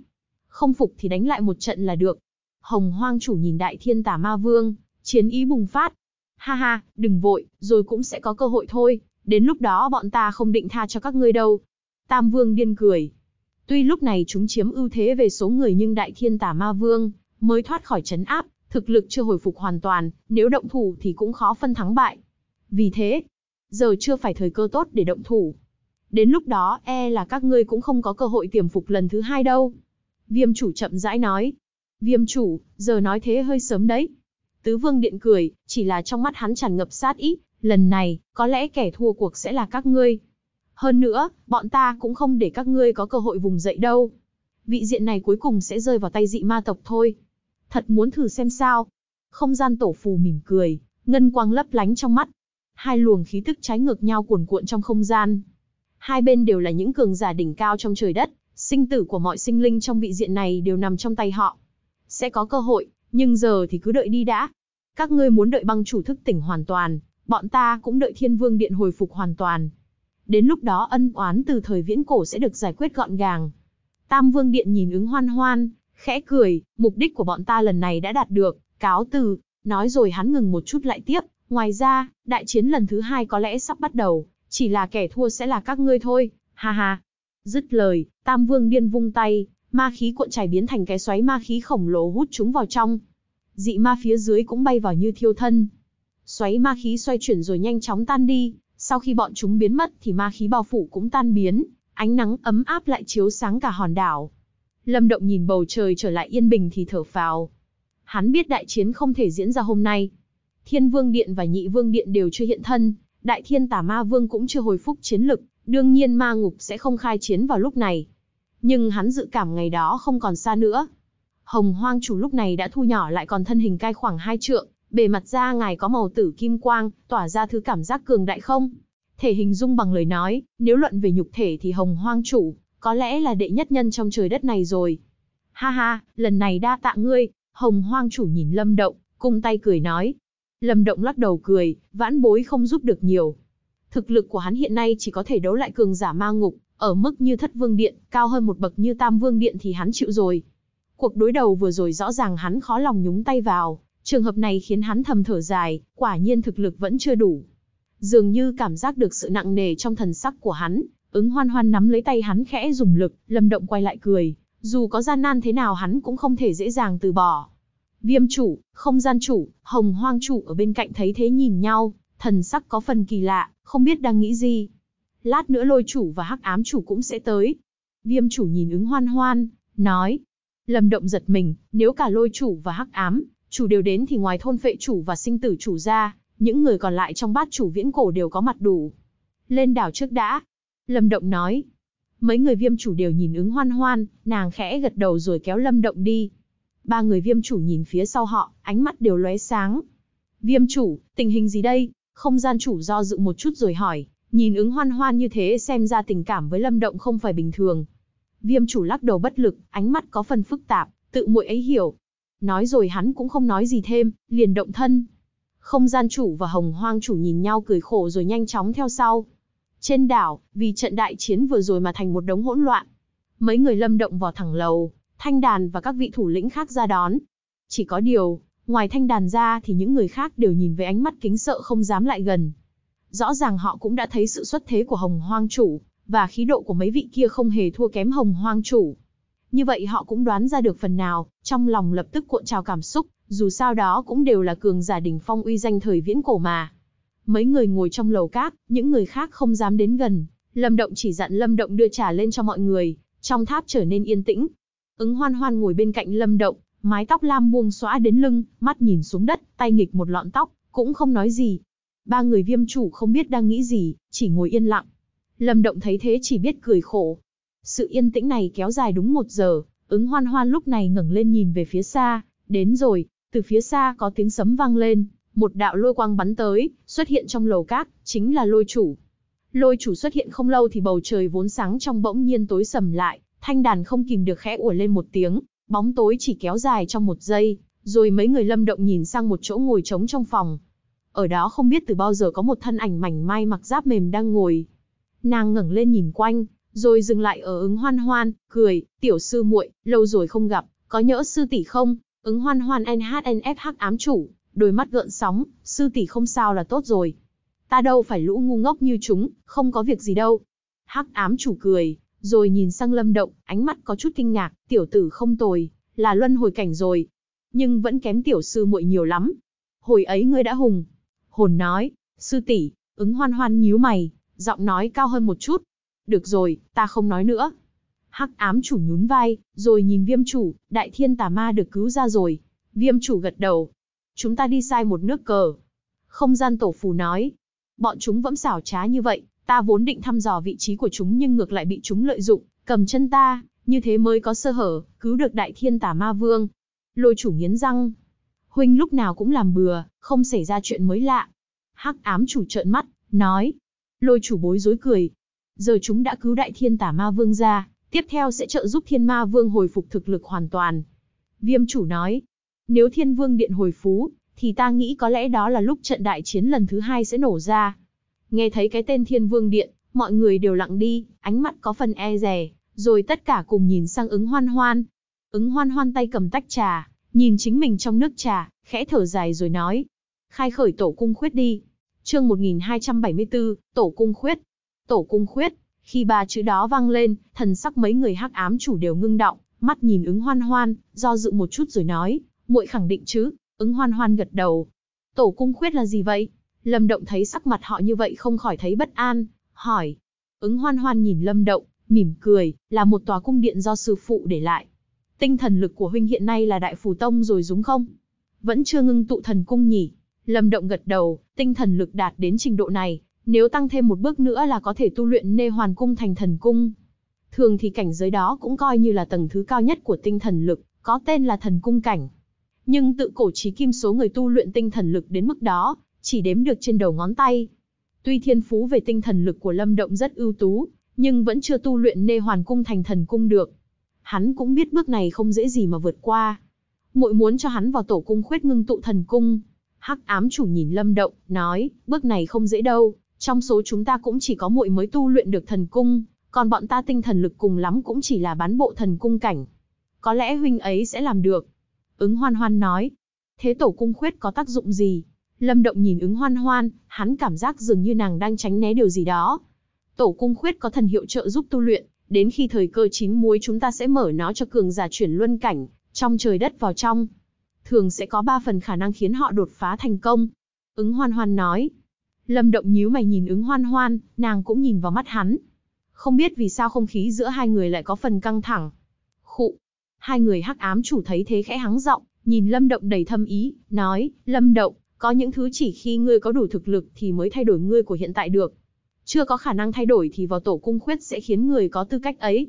Không phục thì đánh lại một trận là được. Hồng hoang chủ nhìn đại thiên tả ma vương, chiến ý bùng phát. Ha ha, đừng vội, rồi cũng sẽ có cơ hội thôi. Đến lúc đó bọn ta không định tha cho các ngươi đâu. Tam vương điên cười. Tuy lúc này chúng chiếm ưu thế về số người nhưng đại thiên tả ma vương mới thoát khỏi chấn áp, thực lực chưa hồi phục hoàn toàn, nếu động thủ thì cũng khó phân thắng bại. Vì thế, giờ chưa phải thời cơ tốt để động thủ. Đến lúc đó e là các ngươi cũng không có cơ hội tiềm phục lần thứ hai đâu. Viêm chủ chậm rãi nói. Viêm chủ, giờ nói thế hơi sớm đấy. Tứ vương điện cười, chỉ là trong mắt hắn tràn ngập sát ý, lần này, có lẽ kẻ thua cuộc sẽ là các ngươi. Hơn nữa, bọn ta cũng không để các ngươi có cơ hội vùng dậy đâu. Vị diện này cuối cùng sẽ rơi vào tay dị ma tộc thôi. Thật muốn thử xem sao. Không gian tổ phù mỉm cười, ngân quang lấp lánh trong mắt. Hai luồng khí tức trái ngược nhau cuồn cuộn trong không gian. Hai bên đều là những cường giả đỉnh cao trong trời đất, sinh tử của mọi sinh linh trong vị diện này đều nằm trong tay họ. Sẽ có cơ hội, nhưng giờ thì cứ đợi đi đã. Các ngươi muốn đợi băng chủ thức tỉnh hoàn toàn, bọn ta cũng đợi thiên vương điện hồi phục hoàn toàn. Đến lúc đó ân oán từ thời viễn cổ sẽ được giải quyết gọn gàng. Tam vương điện nhìn ứng hoan hoan, khẽ cười, mục đích của bọn ta lần này đã đạt được, cáo từ, nói rồi hắn ngừng một chút lại tiếp, ngoài ra, đại chiến lần thứ hai có lẽ sắp bắt đầu, chỉ là kẻ thua sẽ là các ngươi thôi, ha ha. Dứt lời, Tam Vương điên vung tay, ma khí cuộn chảy biến thành cái xoáy ma khí khổng lồ hút chúng vào trong. Dị ma phía dưới cũng bay vào như thiêu thân. Xoáy ma khí xoay chuyển rồi nhanh chóng tan đi, sau khi bọn chúng biến mất thì ma khí bao phủ cũng tan biến, ánh nắng ấm áp lại chiếu sáng cả hòn đảo. Lâm Động nhìn bầu trời trở lại yên bình thì thở phào. Hắn biết đại chiến không thể diễn ra hôm nay. Thiên Vương Điện và Nhị Vương Điện đều chưa hiện thân, Đại Thiên Tả Ma Vương cũng chưa hồi phục chiến lực, đương nhiên ma ngục sẽ không khai chiến vào lúc này. Nhưng hắn dự cảm ngày đó không còn xa nữa. Hồng Hoang chủ lúc này đã thu nhỏ lại còn thân hình cai khoảng hai trượng, bề mặt da ngài có màu tử kim quang, tỏa ra thứ cảm giác cường đại không? Thể hình dung bằng lời nói, nếu luận về nhục thể thì Hồng Hoang chủ, có lẽ là đệ nhất nhân trong trời đất này rồi. Ha ha, lần này đa tạ ngươi, Hồng Hoang chủ nhìn Lâm Động, cung tay cười nói. Lâm Động lắc đầu cười, vãn bối không giúp được nhiều. Thực lực của hắn hiện nay chỉ có thể đấu lại cường giả ma ngục, ở mức như thất vương điện, cao hơn một bậc như tam vương điện thì hắn chịu rồi. Cuộc đối đầu vừa rồi rõ ràng hắn khó lòng nhúng tay vào, trường hợp này khiến hắn thầm thở dài, quả nhiên thực lực vẫn chưa đủ. Dường như cảm giác được sự nặng nề trong thần sắc của hắn, ứng hoan hoan nắm lấy tay hắn khẽ dùng lực, lâm động quay lại cười, dù có gian nan thế nào hắn cũng không thể dễ dàng từ bỏ. Viêm chủ, không gian chủ, hồng hoang chủ ở bên cạnh thấy thế nhìn nhau, thần sắc có phần kỳ lạ, không biết đang nghĩ gì. Lát nữa lôi chủ và hắc ám chủ cũng sẽ tới. Viêm chủ nhìn ứng hoan hoan, nói. Lâm động giật mình, nếu cả lôi chủ và hắc ám, chủ đều đến thì ngoài thôn phệ chủ và sinh tử chủ ra, những người còn lại trong bát chủ viễn cổ đều có mặt đủ. Lên đảo trước đã. Lâm động nói. Mấy người viêm chủ đều nhìn ứng hoan hoan, nàng khẽ gật đầu rồi kéo lâm động đi. Ba người viêm chủ nhìn phía sau họ, ánh mắt đều lóe sáng. Viêm chủ, tình hình gì đây? Không gian chủ do dự một chút rồi hỏi, nhìn ứng hoan hoan như thế xem ra tình cảm với Lâm Động không phải bình thường. Viêm chủ lắc đầu bất lực, ánh mắt có phần phức tạp, tự muội ấy hiểu. Nói rồi hắn cũng không nói gì thêm, liền động thân. Không gian chủ và hồng hoang chủ nhìn nhau cười khổ rồi nhanh chóng theo sau. Trên đảo, vì trận đại chiến vừa rồi mà thành một đống hỗn loạn. Mấy người lâm động vào thẳng lầu, thanh đàn và các vị thủ lĩnh khác ra đón. Chỉ có điều, ngoài thanh đàn ra thì những người khác đều nhìn với ánh mắt kính sợ không dám lại gần. Rõ ràng họ cũng đã thấy sự xuất thế của hồng hoang chủ, và khí độ của mấy vị kia không hề thua kém hồng hoang chủ. Như vậy họ cũng đoán ra được phần nào, trong lòng lập tức cuộn trào cảm xúc, dù sao đó cũng đều là cường giả đỉnh phong uy danh thời viễn cổ mà. Mấy người ngồi trong lầu cát, những người khác không dám đến gần. Lâm Động chỉ dặn Lâm Động đưa trà lên cho mọi người, trong tháp trở nên yên tĩnh. Ứng hoan hoan ngồi bên cạnh Lâm Động, mái tóc lam buông xõa đến lưng, mắt nhìn xuống đất, tay nghịch một lọn tóc, cũng không nói gì. Ba người viêm chủ không biết đang nghĩ gì, chỉ ngồi yên lặng. Lâm Động thấy thế chỉ biết cười khổ. Sự yên tĩnh này kéo dài đúng một giờ, ứng hoan hoan lúc này ngẩng lên nhìn về phía xa, đến rồi, từ phía xa có tiếng sấm vang lên, một đạo lôi quang bắn tới, xuất hiện trong lầu cát, chính là lôi chủ. Lôi chủ xuất hiện không lâu thì bầu trời vốn sáng trong bỗng nhiên tối sầm lại, thanh đàn không kìm được khẽ ủa lên một tiếng, bóng tối chỉ kéo dài trong một giây, rồi mấy người lâm động nhìn sang một chỗ ngồi trống trong phòng. Ở đó không biết từ bao giờ có một thân ảnh mảnh mai mặc giáp mềm đang ngồi. Nàng ngẩng lên nhìn quanh, rồi dừng lại ở ứng hoan hoan, cười, tiểu sư muội, lâu rồi không gặp, có nhỡ sư tỷ không? Ứng hoan hoan NHNFH ám chủ, đôi mắt gợn sóng, sư tỷ không sao là tốt rồi. Ta đâu phải lũ ngu ngốc như chúng, không có việc gì đâu. Hắc ám chủ cười, rồi nhìn sang lâm động, ánh mắt có chút kinh ngạc, tiểu tử không tồi, là luân hồi cảnh rồi. Nhưng vẫn kém tiểu sư muội nhiều lắm. Hồi ấy ngươi đã hùng. Hồn nói, sư tỷ, ứng hoan hoan nhíu mày, giọng nói cao hơn một chút. Được rồi, ta không nói nữa. Hắc ám chủ nhún vai, rồi nhìn viêm chủ, đại thiên tà ma được cứu ra rồi. Viêm chủ gật đầu. Chúng ta đi sai một nước cờ. Không gian tổ phù nói. Bọn chúng vẫn xảo trá như vậy, ta vốn định thăm dò vị trí của chúng nhưng ngược lại bị chúng lợi dụng, cầm chân ta, như thế mới có sơ hở, cứu được đại thiên tà ma vương. Lôi chủ nghiến răng. Huynh lúc nào cũng làm bừa, không xảy ra chuyện mới lạ. Hắc ám chủ trợn mắt, nói. Lôi chủ bối rối cười. Giờ chúng đã cứu đại thiên tả ma vương ra, Tiếp theo sẽ trợ giúp thiên ma vương hồi phục thực lực hoàn toàn. Viêm chủ nói, nếu thiên vương điện hồi phú, thì ta nghĩ có lẽ đó là lúc trận đại chiến lần thứ hai sẽ nổ ra. Nghe thấy cái tên thiên vương điện, mọi người đều lặng đi, ánh mắt có phần e rè, rồi tất cả cùng nhìn sang ứng hoan hoan. Ứng hoan hoan tay cầm tách trà, nhìn chính mình trong nước trà, khẽ thở dài rồi nói. Khai khởi tổ cung khuyết đi. Chương 1274, Tổ cung khuyết. Tổ cung khuyết, khi ba chữ đó vang lên, thần sắc mấy người hắc ám chủ đều ngưng động, mắt nhìn ứng hoan hoan, do dự một chút rồi nói, muội khẳng định chứ, ứng hoan hoan gật đầu. Tổ cung khuyết là gì vậy? Lâm Động thấy sắc mặt họ như vậy không khỏi thấy bất an, hỏi. Ứng hoan hoan nhìn Lâm Động, mỉm cười, là một tòa cung điện do sư phụ để lại. Tinh thần lực của huynh hiện nay là đại phù tông rồi đúng không? Vẫn chưa ngưng tụ thần cung nhỉ? Lâm Động gật đầu, tinh thần lực đạt đến trình độ này, nếu tăng thêm một bước nữa là có thể tu luyện nê hoàn cung thành thần cung. Thường thì cảnh giới đó cũng coi như là tầng thứ cao nhất của tinh thần lực, có tên là thần cung cảnh. Nhưng tự cổ trí kim số người tu luyện tinh thần lực đến mức đó, chỉ đếm được trên đầu ngón tay. Tuy thiên phú về tinh thần lực của Lâm Động rất ưu tú, nhưng vẫn chưa tu luyện nê hoàn cung thành thần cung được. Hắn cũng biết bước này không dễ gì mà vượt qua. Muội muốn cho hắn vào tổ cung khuyết ngưng tụ thần cung. Hắc ám chủ nhìn Lâm Động, nói, bước này không dễ đâu, trong số chúng ta cũng chỉ có muội mới tu luyện được thần cung, còn bọn ta tinh thần lực cùng lắm cũng chỉ là bán bộ thần cung cảnh. Có lẽ huynh ấy sẽ làm được. Ứng hoan hoan nói. Thế tổ cung khuyết có tác dụng gì? Lâm động nhìn ứng hoan hoan, hắn cảm giác dường như nàng đang tránh né điều gì đó. Tổ cung khuyết có thần hiệu trợ giúp tu luyện, đến khi thời cơ chín muối chúng ta sẽ mở nó cho cường giả chuyển luân cảnh, trong trời đất vào trong. Thường sẽ có ba phần khả năng khiến họ đột phá thành công. Ứng hoan hoan nói, Lâm Động nhíu mày nhìn ứng hoan hoan, nàng cũng nhìn vào mắt hắn. Không biết vì sao không khí giữa hai người lại có phần căng thẳng. Khụ. Hai người hắc ám chủ thấy thế khẽ hắng giọng, nhìn Lâm Động đầy thâm ý, nói, Lâm Động, có những thứ chỉ khi ngươi có đủ thực lực thì mới thay đổi ngươi của hiện tại được. Chưa có khả năng thay đổi thì vào tổ cung khuyết sẽ khiến người có tư cách ấy.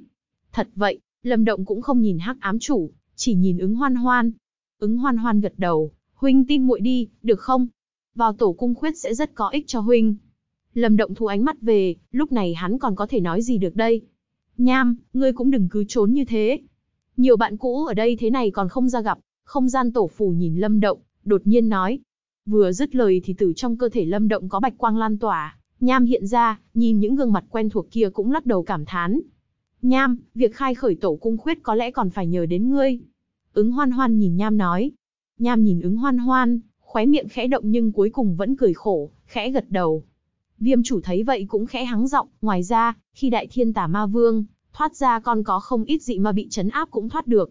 Thật vậy, Lâm Động cũng không nhìn hắc ám chủ, chỉ nhìn ứng hoan hoan. Ứng hoan hoan gật đầu, huynh tin muội đi, được không? vào tổ cung khuyết sẽ rất có ích cho huynh. Lâm Động thu ánh mắt về, lúc này hắn còn có thể nói gì được đây? Nham, ngươi cũng đừng cứ trốn như thế. Nhiều bạn cũ ở đây thế này còn không ra gặp, không gian tổ phủ nhìn Lâm Động, đột nhiên nói. Vừa dứt lời thì từ trong cơ thể Lâm Động có bạch quang lan tỏa, Nham hiện ra, nhìn những gương mặt quen thuộc kia cũng lắc đầu cảm thán. Nham, việc khai khởi tổ cung khuyết có lẽ còn phải nhờ đến ngươi. Ứng hoan hoan nhìn Nham nói. Nham nhìn ứng hoan hoan, khóe miệng khẽ động nhưng cuối cùng vẫn cười khổ, khẽ gật đầu. Viêm chủ thấy vậy cũng khẽ hắng giọng, ngoài ra, khi đại thiên tả ma vương, thoát ra còn có không ít dị ma bị chấn áp cũng thoát được.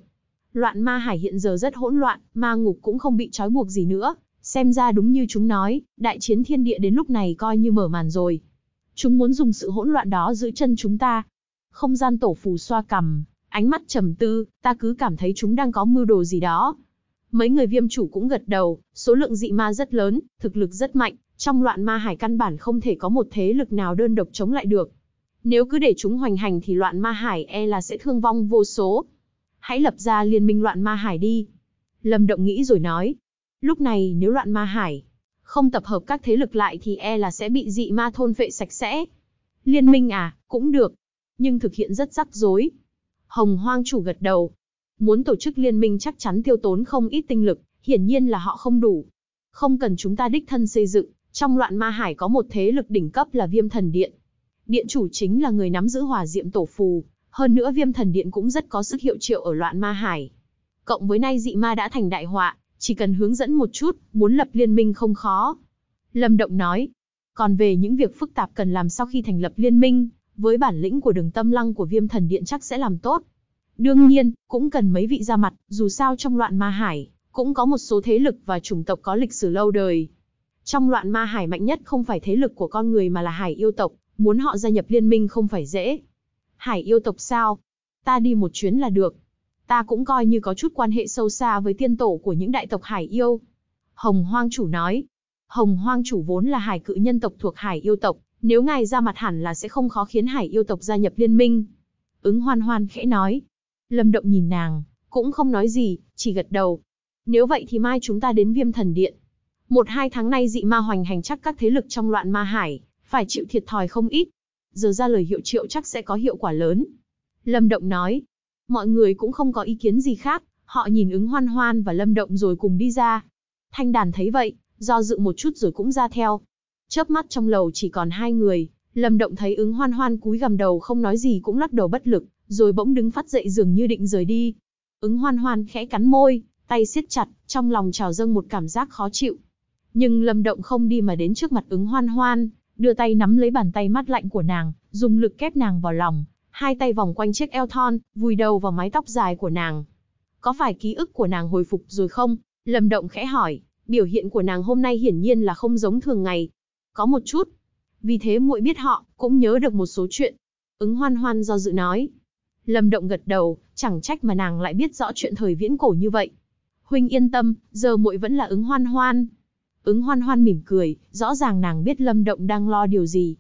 Loạn ma hải hiện giờ rất hỗn loạn, ma ngục cũng không bị trói buộc gì nữa, xem ra đúng như chúng nói, đại chiến thiên địa đến lúc này coi như mở màn rồi. Chúng muốn dùng sự hỗn loạn đó giữ chân chúng ta. Không gian tổ phù xoa cằm, ánh mắt trầm tư, ta cứ cảm thấy chúng đang có mưu đồ gì đó. Mấy người viêm chủ cũng gật đầu, số lượng dị ma rất lớn, thực lực rất mạnh, trong loạn ma hải căn bản không thể có một thế lực nào đơn độc chống lại được. Nếu cứ để chúng hoành hành thì loạn ma hải e là sẽ thương vong vô số. Hãy lập ra liên minh loạn ma hải đi. Lâm Động nghĩ rồi nói. Lúc này nếu loạn ma hải không tập hợp các thế lực lại thì e là sẽ bị dị ma thôn phệ sạch sẽ. Liên minh à, cũng được. Nhưng thực hiện rất rắc rối. Hồng hoang chủ gật đầu. Muốn tổ chức liên minh chắc chắn tiêu tốn không ít tinh lực, hiển nhiên là họ không đủ. Không cần chúng ta đích thân xây dựng, trong loạn ma hải có một thế lực đỉnh cấp là viêm thần điện. Điện chủ chính là người nắm giữ hòa diệm tổ phù, hơn nữa viêm thần điện cũng rất có sức hiệu triệu ở loạn ma hải. Cộng với nay dị ma đã thành đại họa, chỉ cần hướng dẫn một chút, muốn lập liên minh không khó. Lâm Động nói, còn về những việc phức tạp cần làm sau khi thành lập liên minh, với bản lĩnh của đường tâm lăng của viêm thần điện chắc sẽ làm tốt. Đương nhiên, cũng cần mấy vị ra mặt, dù sao trong loạn ma hải, cũng có một số thế lực và chủng tộc có lịch sử lâu đời. Trong loạn ma hải mạnh nhất không phải thế lực của con người mà là hải yêu tộc, muốn họ gia nhập liên minh không phải dễ. Hải yêu tộc sao? Ta đi một chuyến là được. Ta cũng coi như có chút quan hệ sâu xa với tiên tổ của những đại tộc hải yêu. Hồng Hoang Chủ nói. Hồng Hoang Chủ vốn là hải cự nhân tộc thuộc hải yêu tộc, nếu ngài ra mặt hẳn là sẽ không khó khiến hải yêu tộc gia nhập liên minh. Ứng hoan hoan khẽ nói. Lâm Động nhìn nàng, cũng không nói gì, chỉ gật đầu. Nếu vậy thì mai chúng ta đến viêm thần điện. Một hai tháng nay dị ma hoành hành chắc các thế lực trong loạn ma hải, phải chịu thiệt thòi không ít. Giờ ra lời hiệu triệu chắc sẽ có hiệu quả lớn. Lâm Động nói. Mọi người cũng không có ý kiến gì khác, họ nhìn ứng hoan hoan và Lâm Động rồi cùng đi ra. Thanh đàn thấy vậy, do dự một chút rồi cũng ra theo. Chớp mắt trong lầu chỉ còn hai người, Lâm Động thấy ứng hoan hoan cúi gằm đầu không nói gì cũng lắc đầu bất lực, rồi bỗng đứng phát dậy dường như định rời đi. Ứng hoan hoan khẽ cắn môi, tay siết chặt, trong lòng trào dâng một cảm giác khó chịu. Nhưng Lâm Động không đi mà đến trước mặt ứng hoan hoan, đưa tay nắm lấy bàn tay mát lạnh của nàng, dùng lực kép nàng vào lòng, hai tay vòng quanh chiếc eo thon, vùi đầu vào mái tóc dài của nàng. Có phải ký ức của nàng hồi phục rồi không? Lâm Động khẽ hỏi, biểu hiện của nàng hôm nay hiển nhiên là không giống thường ngày. Có một chút. Vì thế muội biết họ, cũng nhớ được một số chuyện. Ứng hoan hoan do dự nói. Lâm Động gật đầu, chẳng trách mà nàng lại biết rõ chuyện thời viễn cổ như vậy. Huynh yên tâm, giờ muội vẫn là ứng hoan hoan, Ứng hoan hoan mỉm cười, rõ ràng nàng biết Lâm Động đang lo điều gì.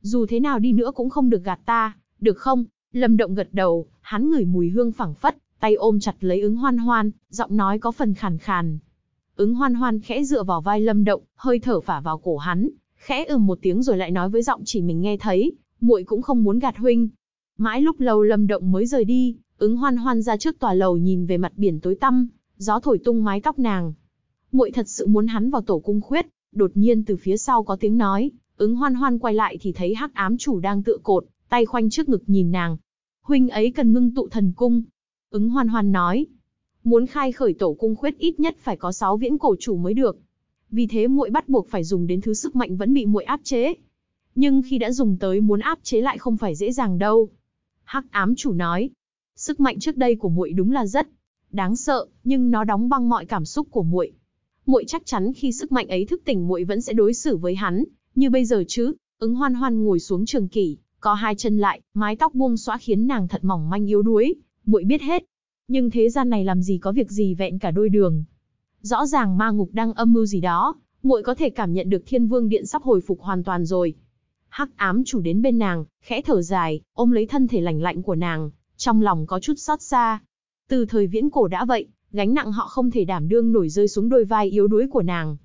Dù thế nào đi nữa cũng không được gạt ta, được không? Lâm Động gật đầu, hắn ngửi mùi hương phảng phất, tay ôm chặt lấy ứng hoan hoan, giọng nói có phần khàn khàn. Ứng hoan hoan khẽ dựa vào vai Lâm Động, hơi thở phả vào cổ hắn, khẽ ừm một tiếng rồi lại nói với giọng chỉ mình nghe thấy, muội cũng không muốn gạt huynh. Mãi lúc lâu Lâm Động mới rời đi, ứng hoan hoan ra trước tòa lầu nhìn về mặt biển tối tăm, gió thổi tung mái tóc nàng, muội thật sự muốn hắn vào tổ cung khuyết. Đột nhiên từ phía sau có tiếng nói, ứng hoan hoan quay lại thì thấy hắc ám chủ đang tựa cột, tay khoanh trước ngực nhìn nàng. Huynh ấy cần ngưng tụ thần cung. Ứng hoan hoan nói, muốn khai khởi tổ cung khuyết ít nhất phải có 6 viễn cổ chủ mới được. Vì thế muội bắt buộc phải dùng đến thứ sức mạnh vẫn bị muội áp chế. Nhưng khi đã dùng tới muốn áp chế lại không phải dễ dàng đâu. Hắc ám chủ nói, sức mạnh trước đây của muội đúng là rất đáng sợ, nhưng nó đóng băng mọi cảm xúc của muội muội chắc chắn khi sức mạnh ấy thức tỉnh muội vẫn sẽ đối xử với hắn, như bây giờ chứ. Ứng hoan hoan ngồi xuống trường kỷ, có hai chân lại, mái tóc buông xõa khiến nàng thật mỏng manh yếu đuối, muội biết hết. Nhưng thế gian này làm gì có việc gì vẹn cả đôi đường. Rõ ràng ma ngục đang âm mưu gì đó, muội có thể cảm nhận được thiên vương điện sắp hồi phục hoàn toàn rồi. Hắc ám chủ đến bên nàng, khẽ thở dài, ôm lấy thân thể lạnh lạnh của nàng, trong lòng có chút xót xa. Từ thời viễn cổ đã vậy, gánh nặng họ không thể đảm đương nổi rơi xuống đôi vai yếu đuối của nàng.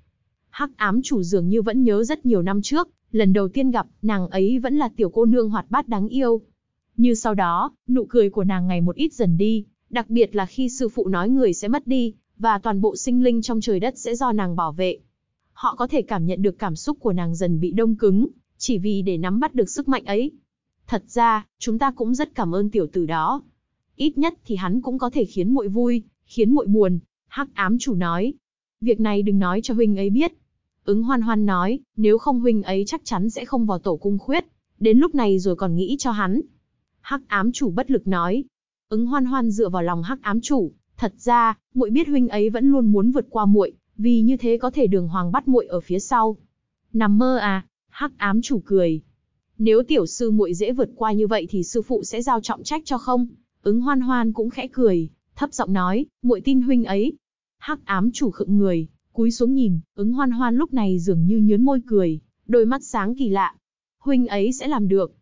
Hắc ám chủ dường như vẫn nhớ rất nhiều năm trước, lần đầu tiên gặp, nàng ấy vẫn là tiểu cô nương hoạt bát đáng yêu. Như sau đó, nụ cười của nàng ngày một ít dần đi, đặc biệt là khi sư phụ nói người sẽ mất đi, và toàn bộ sinh linh trong trời đất sẽ do nàng bảo vệ. họ có thể cảm nhận được cảm xúc của nàng dần bị đông cứng, chỉ vì để nắm bắt được sức mạnh ấy. Thật ra, chúng ta cũng rất cảm ơn tiểu tử đó. Ít nhất thì hắn cũng có thể khiến muội vui, khiến muội buồn, hắc ám chủ nói. Việc này đừng nói cho huynh ấy biết. Ứng hoan hoan nói, nếu không huynh ấy chắc chắn sẽ không vào tổ cung khuyết. Đến lúc này rồi còn nghĩ cho hắn. Hắc ám chủ bất lực nói. Ứng hoan hoan dựa vào lòng hắc ám chủ. Thật ra, muội biết huynh ấy vẫn luôn muốn vượt qua muội, vì như thế có thể đường hoàng bắt muội ở phía sau. Nằm mơ à? Hắc ám chủ cười. Nếu tiểu sư muội dễ vượt qua như vậy thì sư phụ sẽ giao trọng trách cho không? Ứng hoan hoan cũng khẽ cười, thấp giọng nói, muội tin huynh ấy. Hắc ám chủ khựng người, cúi xuống nhìn, ứng hoan hoan lúc này dường như nhớn môi cười, đôi mắt sáng kỳ lạ. Huynh ấy sẽ làm được.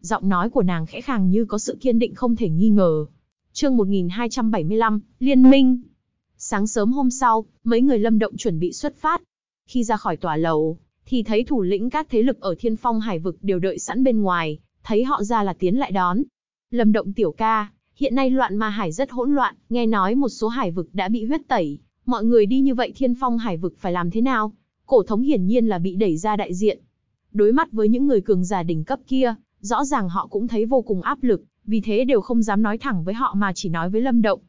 Giọng nói của nàng khẽ khàng như có sự kiên định không thể nghi ngờ. Chương 1275, Liên minh. Sáng sớm hôm sau, mấy người lâm động chuẩn bị xuất phát. Khi ra khỏi tòa lầu, thì thấy thủ lĩnh các thế lực ở thiên phong hải vực đều đợi sẵn bên ngoài, thấy họ ra là tiến lại đón. Lâm động tiểu ca, hiện nay loạn ma hải rất hỗn loạn, nghe nói một số hải vực đã bị huyết tẩy, mọi người đi như vậy thiên phong hải vực phải làm thế nào? Cổ thống hiển nhiên là bị đẩy ra đại diện. Đối mặt với những người cường giả đỉnh cấp kia, rõ ràng họ cũng thấy vô cùng áp lực, vì thế đều không dám nói thẳng với họ mà chỉ nói với Lâm Động.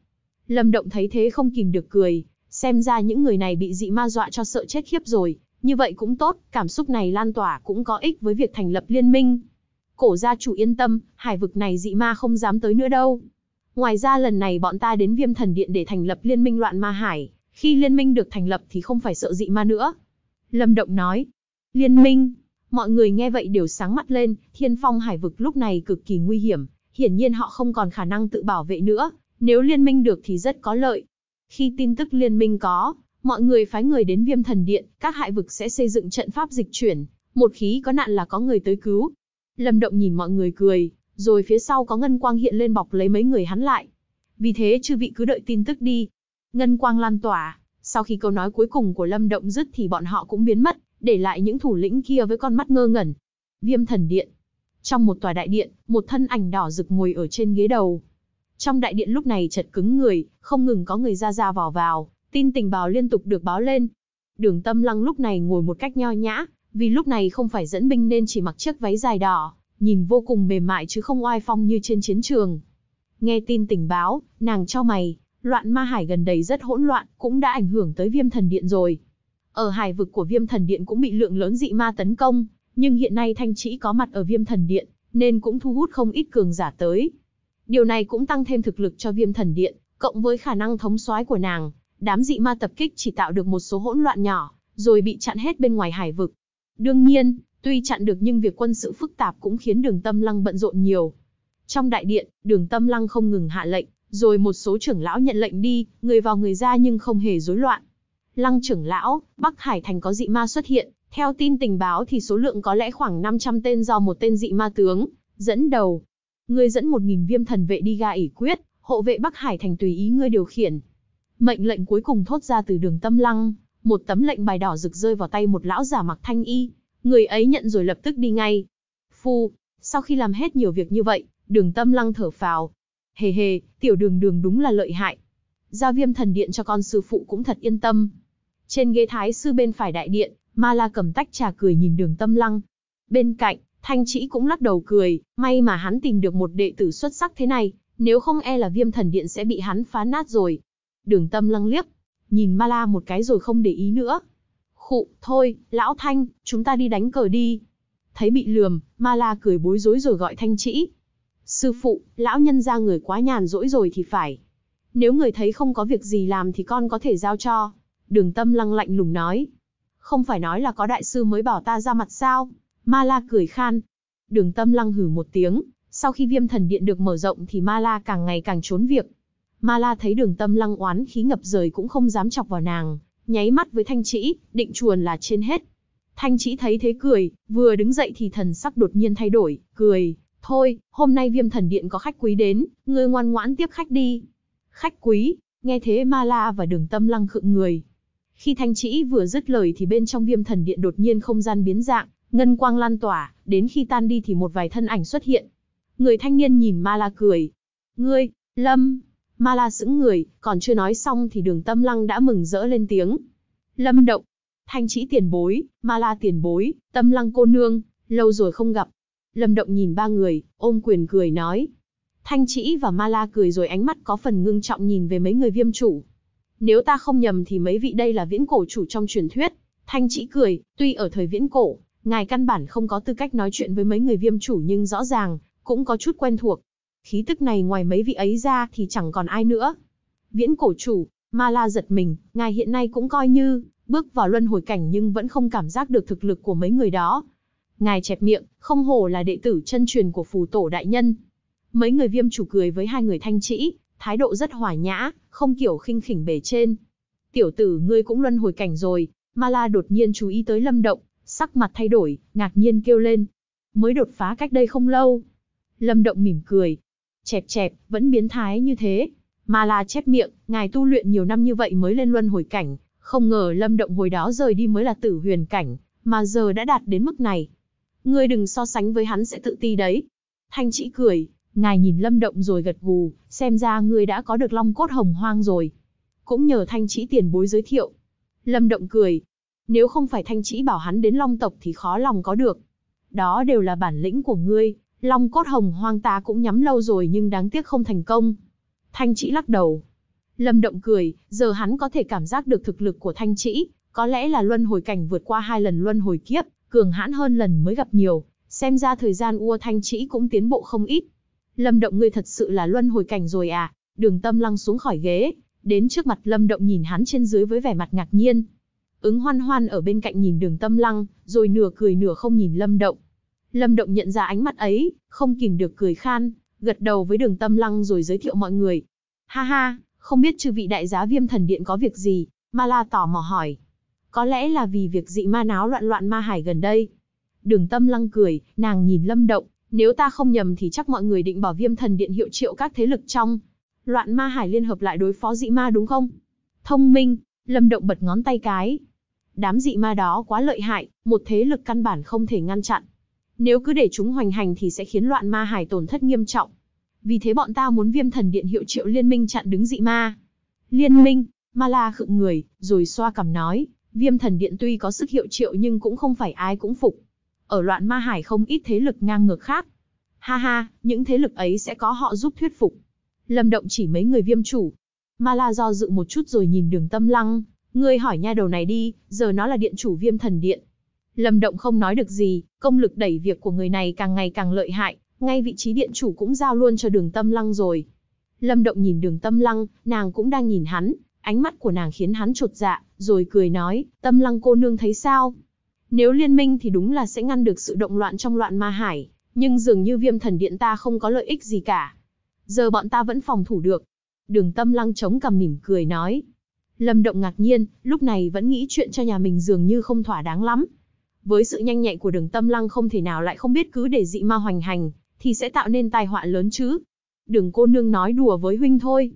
Lâm Động thấy thế không kìm được cười, xem ra những người này bị dị ma dọa cho sợ chết khiếp rồi, như vậy cũng tốt, cảm xúc này lan tỏa cũng có ích với việc thành lập liên minh. Cổ gia chủ yên tâm, hải vực này dị ma không dám tới nữa đâu. Ngoài ra lần này bọn ta đến viêm thần điện để thành lập liên minh loạn ma hải, khi liên minh được thành lập thì không phải sợ dị ma nữa. Lâm Động nói, liên minh, mọi người nghe vậy đều sáng mắt lên, thiên phong hải vực lúc này cực kỳ nguy hiểm, hiển nhiên họ không còn khả năng tự bảo vệ nữa, nếu liên minh được thì rất có lợi. Khi tin tức liên minh có, mọi người phái người đến viêm thần điện, các hại vực sẽ xây dựng trận pháp dịch chuyển, một khí có nạn là có người tới cứu. Lâm Động nhìn mọi người cười, rồi phía sau có ngân quang hiện lên bọc lấy mấy người hắn lại. Vì thế chư vị cứ đợi tin tức đi. Ngân quang lan tỏa, sau khi câu nói cuối cùng của Lâm Động dứt thì bọn họ cũng biến mất, để lại những thủ lĩnh kia với con mắt ngơ ngẩn. Viêm thần điện. Trong một tòa đại điện, một thân ảnh đỏ rực ngồi ở trên ghế đầu. Trong đại điện lúc này chật cứng người, không ngừng có người ra ra vào vào, tin tình báo liên tục được báo lên. Đường Tâm Lăng lúc này ngồi một cách nho nhã, vì lúc này không phải dẫn binh nên chỉ mặc chiếc váy dài đỏ, nhìn vô cùng mềm mại chứ không oai phong như trên chiến trường. Nghe tin tình báo, nàng cho mày, loạn ma hải gần đây rất hỗn loạn, cũng đã ảnh hưởng tới viêm thần điện rồi. Ở hải vực của viêm thần điện cũng bị lượng lớn dị ma tấn công, nhưng hiện nay thanh trĩ có mặt ở viêm thần điện, nên cũng thu hút không ít cường giả tới. Điều này cũng tăng thêm thực lực cho viêm thần điện, cộng với khả năng thống soái của nàng, đám dị ma tập kích chỉ tạo được một số hỗn loạn nhỏ, rồi bị chặn hết bên ngoài hải vực. Đương nhiên, tuy chặn được nhưng việc quân sự phức tạp cũng khiến đường tâm lăng bận rộn nhiều. Trong đại điện, đường tâm lăng không ngừng hạ lệnh, rồi một số trưởng lão nhận lệnh đi, người vào người ra nhưng không hề rối loạn. Lăng trưởng lão, Bắc Hải Thành có dị ma xuất hiện, theo tin tình báo thì số lượng có lẽ khoảng 500 tên do một tên dị ma tướng, dẫn đầu. Ngươi dẫn 1.000 viêm thần vệ đi ga ỉ quyết, hộ vệ Bắc Hải Thành tùy ý ngươi điều khiển. Mệnh lệnh cuối cùng thốt ra từ đường tâm lăng, một tấm lệnh bài đỏ rực rơi vào tay một lão giả mặc thanh y, người ấy nhận rồi lập tức đi ngay. Phu, sau khi làm hết nhiều việc như vậy, đường tâm lăng thở phào. Hề hề, tiểu đường đường đúng là lợi hại. Giao viêm thần điện cho con sư phụ cũng thật yên tâm. Trên ghế thái sư bên phải đại điện, Ma La cầm tách trà cười nhìn đường tâm lăng. Bên cạnh, Thanh Chỉ cũng lắc đầu cười, may mà hắn tìm được một đệ tử xuất sắc thế này, nếu không e là viêm thần điện sẽ bị hắn phá nát rồi. Đường tâm lăng liếc, nhìn Ma La một cái rồi không để ý nữa. Khụ, thôi, lão Thanh, chúng ta đi đánh cờ đi. Thấy bị lườm, Ma La cười bối rối rồi gọi Thanh Chỉ. Sư phụ, lão nhân ra người quá nhàn rỗi rồi thì phải. Nếu người thấy không có việc gì làm thì con có thể giao cho. Đường tâm lăng lạnh lùng nói. Không phải nói là có đại sư mới bảo ta ra mặt sao? Ma La cười khan. Đường tâm lăng hử một tiếng, sau khi viêm thần điện được mở rộng thì Ma La càng ngày càng trốn việc. Ma La thấy đường tâm lăng oán khí ngập rời cũng không dám chọc vào nàng, nháy mắt với thanh trĩ, định chuồn là trên hết. Thanh trĩ thấy thế cười, vừa đứng dậy thì thần sắc đột nhiên thay đổi, cười, thôi, hôm nay viêm thần điện có khách quý đến, ngươi ngoan ngoãn tiếp khách đi. Khách quý, nghe thế Ma La và đường tâm lăng khựng người, khi Thanh Trĩ vừa dứt lời thì bên trong viêm thần điện đột nhiên không gian biến dạng, ngân quang lan tỏa, đến khi tan đi thì một vài thân ảnh xuất hiện. Người thanh niên nhìn Ma La cười. Ngươi, Lâm. Ma La sững người, còn chưa nói xong thì đường tâm lăng đã mừng rỡ lên tiếng. Lâm động. Thanh Chỉ tiền bối, Ma La tiền bối, Tâm Lăng cô nương, lâu rồi không gặp. Lâm Động nhìn ba người, ôm quyền cười nói. Thanh Chỉ và Ma La cười rồi ánh mắt có phần ngưng trọng nhìn về mấy người viêm chủ. Nếu ta không nhầm thì mấy vị đây là viễn cổ chủ trong truyền thuyết. Thanh Chỉ cười, tuy ở thời viễn cổ, ngài căn bản không có tư cách nói chuyện với mấy người viêm chủ nhưng rõ ràng, cũng có chút quen thuộc. Khí tức này ngoài mấy vị ấy ra thì chẳng còn ai nữa. Viễn cổ chủ, Ma La giật mình, ngài hiện nay cũng coi như, bước vào luân hồi cảnh nhưng vẫn không cảm giác được thực lực của mấy người đó. Ngài chẹp miệng, không hổ là đệ tử chân truyền của phù tổ đại nhân. Mấy người viêm chủ cười với hai người thanh trĩ, thái độ rất hòa nhã, không kiểu khinh khỉnh bề trên. Tiểu tử ngươi cũng luân hồi cảnh rồi, Ma La đột nhiên chú ý tới lâm động, sắc mặt thay đổi, ngạc nhiên kêu lên. Mới đột phá cách đây không lâu. Lâm động mỉm cười. Chẹp chẹp, vẫn biến thái như thế. Ma La chép miệng, ngài tu luyện nhiều năm như vậy mới lên luân hồi cảnh, không ngờ Lâm Động hồi đó rời đi mới là tử huyền cảnh, mà giờ đã đạt đến mức này. Ngươi đừng so sánh với hắn sẽ tự ti đấy. Thanh Chỉ cười, ngài nhìn Lâm Động rồi gật gù, xem ra ngươi đã có được long cốt hồng hoang rồi. Cũng nhờ Thanh Chỉ tiền bối giới thiệu. Lâm Động cười, nếu không phải Thanh Chỉ bảo hắn đến long tộc thì khó lòng có được. Đó đều là bản lĩnh của ngươi, long cốt hồng hoang ta cũng nhắm lâu rồi nhưng đáng tiếc không thành công. Thanh Chỉ lắc đầu, Lâm Động cười, giờ hắn có thể cảm giác được thực lực của Thanh Trĩ, có lẽ là luân hồi cảnh vượt qua hai lần luân hồi kiếp, cường hãn hơn lần mới gặp nhiều, xem ra thời gian ua Thanh Trĩ cũng tiến bộ không ít. Lâm Động ngươi thật sự là luân hồi cảnh rồi à? Đường Tâm lăng xuống khỏi ghế, đến trước mặt Lâm Động nhìn hắn trên dưới với vẻ mặt ngạc nhiên. Ứng Hoan Hoan ở bên cạnh nhìn Đường Tâm lăng, rồi nửa cười nửa không nhìn Lâm Động. Lâm Động nhận ra ánh mắt ấy, không kìm được cười khan, gật đầu với Đường Tâm lăng rồi giới thiệu mọi người. Ha ha, không biết chư vị đại giá viêm thần điện có việc gì? Ma La tò mò hỏi. Có lẽ là vì việc dị ma náo loạn loạn ma hải gần đây. Đường tâm lăng cười, nàng nhìn lâm động, nếu ta không nhầm thì chắc mọi người định bảo viêm thần điện hiệu triệu các thế lực trong. Loạn ma hải liên hợp lại đối phó dị ma đúng không? Thông minh, lâm động bật ngón tay cái. Đám dị ma đó quá lợi hại, một thế lực căn bản không thể ngăn chặn. Nếu cứ để chúng hoành hành thì sẽ khiến loạn ma hải tổn thất nghiêm trọng. Vì thế bọn ta muốn viêm thần điện hiệu triệu liên minh chặn đứng dị ma. Liên minh, ma la khựng người, rồi xoa cằm nói, viêm thần điện tuy có sức hiệu triệu nhưng cũng không phải ai cũng phục. Ở loạn ma hải không ít thế lực ngang ngược khác. Ha ha, những thế lực ấy sẽ có họ giúp thuyết phục. Lâm động chỉ mấy người viêm chủ. Ma la do dự một chút rồi nhìn đường tâm lăng. Ngươi hỏi nha đầu này đi, giờ nó là điện chủ viêm thần điện. Lâm động không nói được gì, công lực đẩy việc của người này càng ngày càng lợi hại, ngay vị trí điện chủ cũng giao luôn cho đường tâm lăng rồi. Lâm Động nhìn đường tâm lăng, nàng cũng đang nhìn hắn, ánh mắt của nàng khiến hắn trột dạ, rồi cười nói, tâm lăng cô nương thấy sao? Nếu liên minh thì đúng là sẽ ngăn được sự động loạn trong loạn ma hải, nhưng dường như viêm thần điện ta không có lợi ích gì cả. Giờ bọn ta vẫn phòng thủ được. Đường tâm lăng chống cằm mỉm cười nói. Lâm Động ngạc nhiên, lúc này vẫn nghĩ chuyện cho nhà mình dường như không thỏa đáng lắm. Với sự nhanh nhạy của đường tâm lăng không thể nào lại không biết cứ để dị ma hoành hành, thì sẽ tạo nên tai họa lớn chứ. đường cô nương nói đùa với huynh thôi.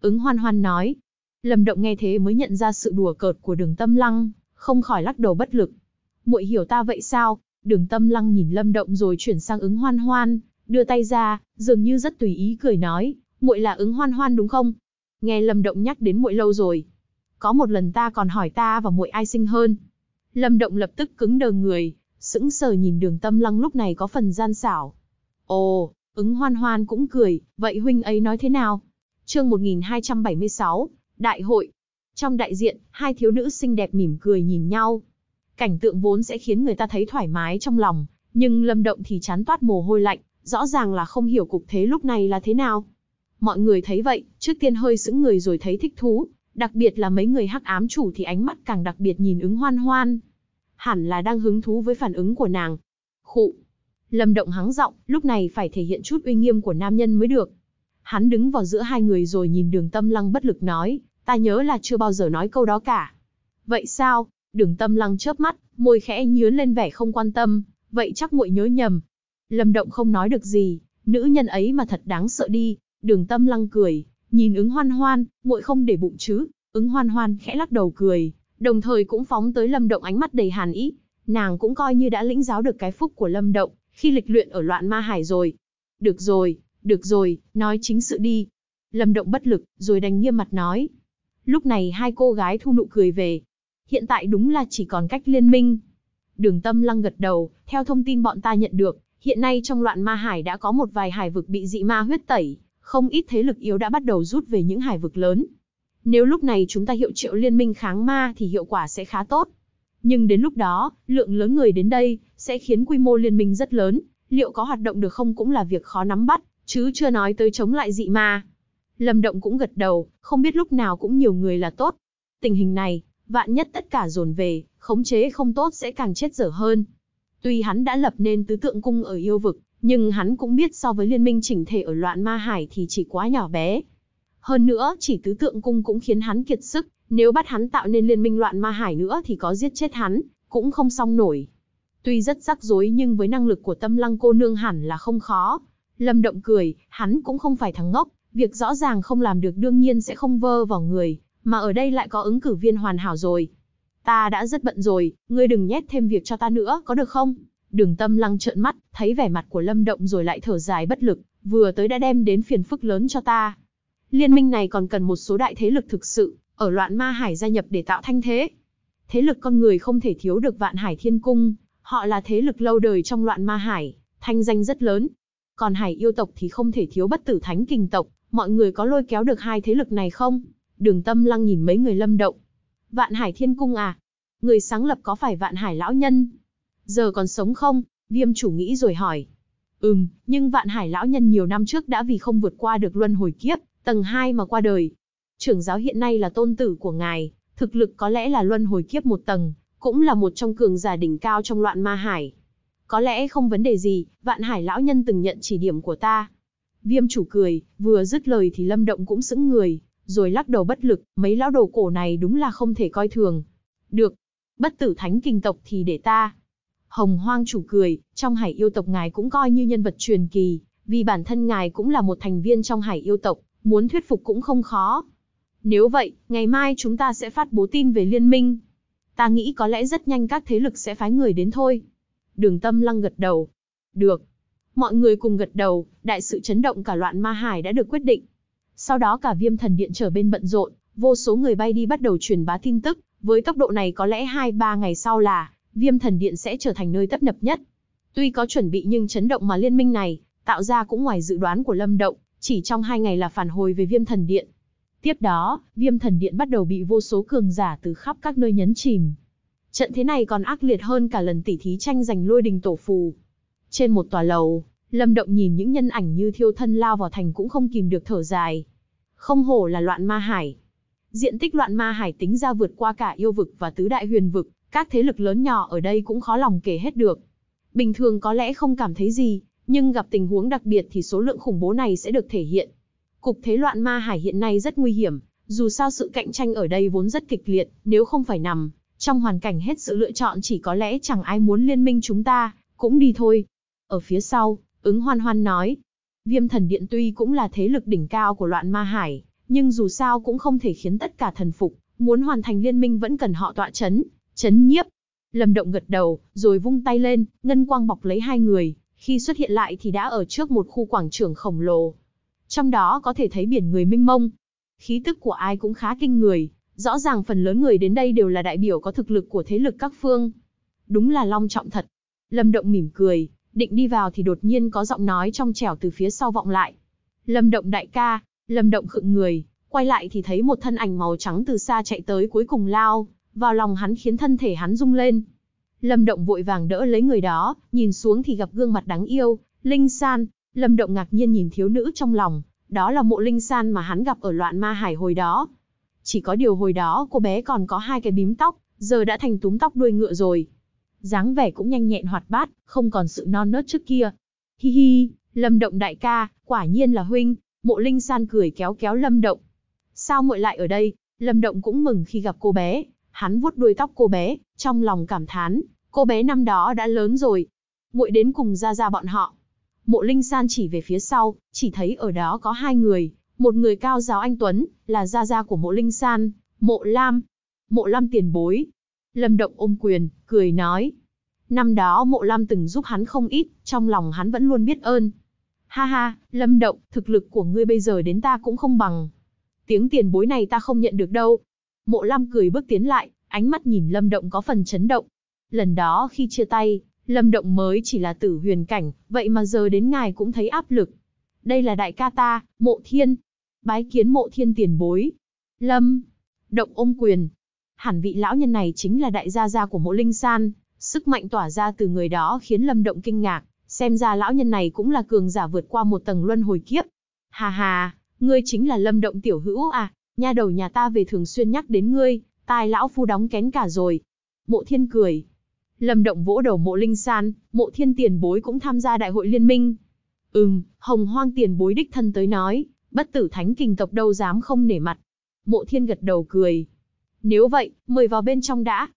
Ứng hoan hoan nói. Lâm động nghe thế mới nhận ra sự đùa cợt của đường tâm lăng, không khỏi lắc đầu bất lực muội hiểu ta vậy sao? Đường tâm lăng nhìn lâm động rồi chuyển sang ứng hoan hoan, đưa tay ra, dường như rất tùy ý cười nói, muội là ứng hoan hoan đúng không? Nghe lâm động nhắc đến muội lâu rồi. Có một lần ta còn hỏi ta và muội ai xinh hơn. Lâm động lập tức cứng đờ người, sững sờ nhìn đường tâm lăng lúc này có phần gian xảo, Ồ, ứng hoan hoan cũng cười, vậy huynh ấy nói thế nào? chương 1276, Đại hội. Trong đại diện, hai thiếu nữ xinh đẹp mỉm cười nhìn nhau. Cảnh tượng vốn sẽ khiến người ta thấy thoải mái trong lòng, nhưng lâm động thì chán toát mồ hôi lạnh, rõ ràng là không hiểu cục thế lúc này là thế nào. Mọi người thấy vậy, trước tiên hơi sững người rồi thấy thích thú, đặc biệt là mấy người hắc ám chủ thì ánh mắt càng đặc biệt nhìn ứng hoan hoan. Hẳn là đang hứng thú với phản ứng của nàng. Khụ, Lâm Động hắng giọng, lúc này phải thể hiện chút uy nghiêm của nam nhân mới được. Hắn đứng vào giữa hai người rồi nhìn đường tâm lăng bất lực nói, ta nhớ là chưa bao giờ nói câu đó cả. Vậy sao? Đường tâm lăng chớp mắt, môi khẽ nhướn lên vẻ không quan tâm, vậy chắc muội nhớ nhầm. Lâm Động không nói được gì, nữ nhân ấy mà thật đáng sợ đi. Đường tâm lăng cười, nhìn ứng hoan hoan, muội không để bụng chứ. Ứng hoan hoan khẽ lắc đầu cười, đồng thời cũng phóng tới Lâm Động ánh mắt đầy hàn ý. Nàng cũng coi như đã lĩnh giáo được cái phúc của Lâm Động, khi lịch luyện ở loạn ma hải rồi. Được rồi, được rồi, nói chính sự đi. Lâm động bất lực, rồi đành nghiêm mặt nói. Lúc này hai cô gái thu nụ cười về hiện tại đúng là chỉ còn cách liên minh. Đường Tâm Lăng gật đầu, theo thông tin bọn ta nhận được, hiện nay trong loạn ma hải đã có một vài hải vực bị dị ma huyết tẩy, không ít thế lực yếu đã bắt đầu rút về những hải vực lớn. Nếu lúc này chúng ta hiệu triệu liên minh kháng ma thì hiệu quả sẽ khá tốt. Nhưng đến lúc đó, lượng lớn người đến đây, sẽ khiến quy mô liên minh rất lớn, liệu có hoạt động được không cũng là việc khó nắm bắt, chứ chưa nói tới chống lại dị ma. Lâm Động cũng gật đầu, không biết lúc nào cũng nhiều người là tốt. Tình hình này, vạn nhất tất cả dồn về, khống chế không tốt sẽ càng chết dở hơn. Tuy hắn đã lập nên tứ tượng cung ở yêu vực, nhưng hắn cũng biết so với liên minh chỉnh thể ở loạn ma hải thì chỉ quá nhỏ bé. Hơn nữa, chỉ tứ tượng cung cũng khiến hắn kiệt sức, nếu bắt hắn tạo nên liên minh loạn ma hải nữa thì có giết chết hắn, cũng không xong nổi. Tuy rất rắc rối nhưng với năng lực của tâm lăng cô nương hẳn là không khó. Lâm Động cười, hắn cũng không phải thằng ngốc, việc rõ ràng không làm được đương nhiên sẽ không vơ vào người, mà ở đây lại có ứng cử viên hoàn hảo rồi. Ta đã rất bận rồi, ngươi đừng nhét thêm việc cho ta nữa, có được không? Đường tâm lăng trợn mắt, thấy vẻ mặt của Lâm Động rồi lại thở dài bất lực, vừa tới đã đem đến phiền phức lớn cho ta. Liên minh này còn cần một số đại thế lực thực sự, ở loạn ma hải gia nhập để tạo thanh thế. Thế lực con người không thể thiếu được vạn hải thiên cung, họ là thế lực lâu đời trong loạn ma hải, thanh danh rất lớn. Còn hải yêu tộc thì không thể thiếu bất tử thánh kình tộc, mọi người có lôi kéo được hai thế lực này không? Đường tâm lăng nhìn mấy người lâm động. Vạn hải thiên cung à? Người sáng lập có phải vạn hải lão nhân? Giờ còn sống không? Viêm chủ nghĩ rồi hỏi. Ừm, nhưng vạn hải lão nhân nhiều năm trước đã vì không vượt qua được luân hồi kiếp, tầng 2 mà qua đời. Trưởng giáo hiện nay là tôn tử của ngài, thực lực có lẽ là luân hồi kiếp một tầng, cũng là một trong cường giả đỉnh cao trong loạn ma hải. Có lẽ không vấn đề gì, vạn hải lão nhân từng nhận chỉ điểm của ta. Viêm chủ cười, vừa dứt lời thì lâm động cũng sững người, rồi lắc đầu bất lực, mấy lão đầu cổ này đúng là không thể coi thường. Được, bất tử thánh kinh tộc thì để ta. Hồng hoang chủ cười, trong hải yêu tộc ngài cũng coi như nhân vật truyền kỳ, vì bản thân ngài cũng là một thành viên trong hải yêu tộc, muốn thuyết phục cũng không khó. Nếu vậy, ngày mai chúng ta sẽ phát bố tin về liên minh. Ta nghĩ có lẽ rất nhanh các thế lực sẽ phái người đến thôi. Đường tâm lăng gật đầu. Được. Mọi người cùng gật đầu, đại sự chấn động cả loạn ma hải đã được quyết định. Sau đó cả viêm thần điện trở bên bận rộn, vô số người bay đi bắt đầu truyền bá tin tức, với tốc độ này có lẽ 2-3 ngày sau là, viêm thần điện sẽ trở thành nơi tấp nập nhất. Tuy có chuẩn bị nhưng chấn động mà liên minh này, tạo ra cũng ngoài dự đoán của Lâm Động, chỉ trong hai ngày là phản hồi về viêm thần điện. Tiếp đó, viêm thần điện bắt đầu bị vô số cường giả từ khắp các nơi nhấn chìm. Trận thế này còn ác liệt hơn cả lần tỉ thí tranh giành lôi đình tổ phù. Trên một tòa lầu, Lâm Động nhìn những nhân ảnh như thiêu thân lao vào thành cũng không kìm được thở dài. Không hổ là loạn ma hải. Diện tích loạn ma hải tính ra vượt qua cả yêu vực và tứ đại huyền vực, các thế lực lớn nhỏ ở đây cũng khó lòng kể hết được. Bình thường có lẽ không cảm thấy gì, nhưng gặp tình huống đặc biệt thì số lượng khủng bố này sẽ được thể hiện. Cục thế loạn ma hải hiện nay rất nguy hiểm, dù sao sự cạnh tranh ở đây vốn rất kịch liệt, nếu không phải nằm trong hoàn cảnh hết sự lựa chọn chỉ có lẽ chẳng ai muốn liên minh chúng ta, cũng đi thôi. Ở phía sau, ứng hoan hoan nói, viêm thần điện tuy cũng là thế lực đỉnh cao của loạn ma hải, nhưng dù sao cũng không thể khiến tất cả thần phục, muốn hoàn thành liên minh vẫn cần họ tọa chấn, chấn nhiếp. Lâm Động gật đầu, rồi vung tay lên, ngân quang bọc lấy hai người, khi xuất hiện lại thì đã ở trước một khu quảng trường khổng lồ. Trong đó có thể thấy biển người minh mông. Khí tức của ai cũng khá kinh người, rõ ràng phần lớn người đến đây đều là đại biểu có thực lực của thế lực các phương. Đúng là long trọng thật. Lâm Động mỉm cười, định đi vào thì đột nhiên có giọng nói trong trẻo từ phía sau vọng lại. Lâm Động đại ca, Lâm Động khựng người, quay lại thì thấy một thân ảnh màu trắng từ xa chạy tới cuối cùng lao, vào lòng hắn khiến thân thể hắn rung lên. Lâm Động vội vàng đỡ lấy người đó, nhìn xuống thì gặp gương mặt đáng yêu, Linh San. Lâm Động ngạc nhiên nhìn thiếu nữ trong lòng, đó là mộ Linh San mà hắn gặp ở loạn ma hải hồi đó. Chỉ có điều hồi đó cô bé còn có hai cái bím tóc, giờ đã thành túm tóc đuôi ngựa rồi dáng vẻ cũng nhanh nhẹn hoạt bát, không còn sự non nớt trước kia. Hi hi, Lâm Động đại ca, quả nhiên là huynh. Mộ Linh San cười kéo kéo Lâm Động. Sao muội lại ở đây? Lâm Động cũng mừng khi gặp cô bé, Hắn vuốt đuôi tóc cô bé, trong lòng cảm thán, cô bé năm đó đã lớn rồi. Muội đến cùng ra ra bọn họ. Mộ Linh San chỉ về phía sau, chỉ thấy ở đó có hai người, một người cao giáo anh Tuấn, là gia gia của mộ Linh San, mộ Lam. Mộ Lam tiền bối. Lâm Động ôm quyền, cười nói. Năm đó mộ Lam từng giúp hắn không ít, trong lòng hắn vẫn luôn biết ơn. Ha ha, Lâm Động, thực lực của ngươi bây giờ đến ta cũng không bằng. Tiếng tiền bối này ta không nhận được đâu. Mộ Lam cười bước tiến lại, ánh mắt nhìn Lâm Động có phần chấn động. Lần đó khi chia tay, Lâm Động mới chỉ là tử huyền cảnh, vậy mà giờ đến ngài cũng thấy áp lực. Đây là đại ca ta, mộ thiên. Bái kiến mộ thiên tiền bối. Lâm. Động ôm quyền. Hẳn vị lão nhân này chính là đại gia gia của mộ linh san. Sức mạnh tỏa ra từ người đó khiến Lâm Động kinh ngạc. Xem ra lão nhân này cũng là cường giả vượt qua một tầng luân hồi kiếp. Hà hà, ngươi chính là Lâm Động tiểu hữu à, nha đầu nhà ta về thường xuyên nhắc đến ngươi, tai lão phu đóng kén cả rồi. Mộ thiên cười. Lâm Động vỗ đầu mộ linh san, mộ thiên tiền bối cũng tham gia đại hội liên minh. Ừm, hồng hoang tiền bối đích thân tới nói, bất tử thánh kình tộc đâu dám không nể mặt. Mộ thiên gật đầu cười. Nếu vậy, mời vào bên trong đã.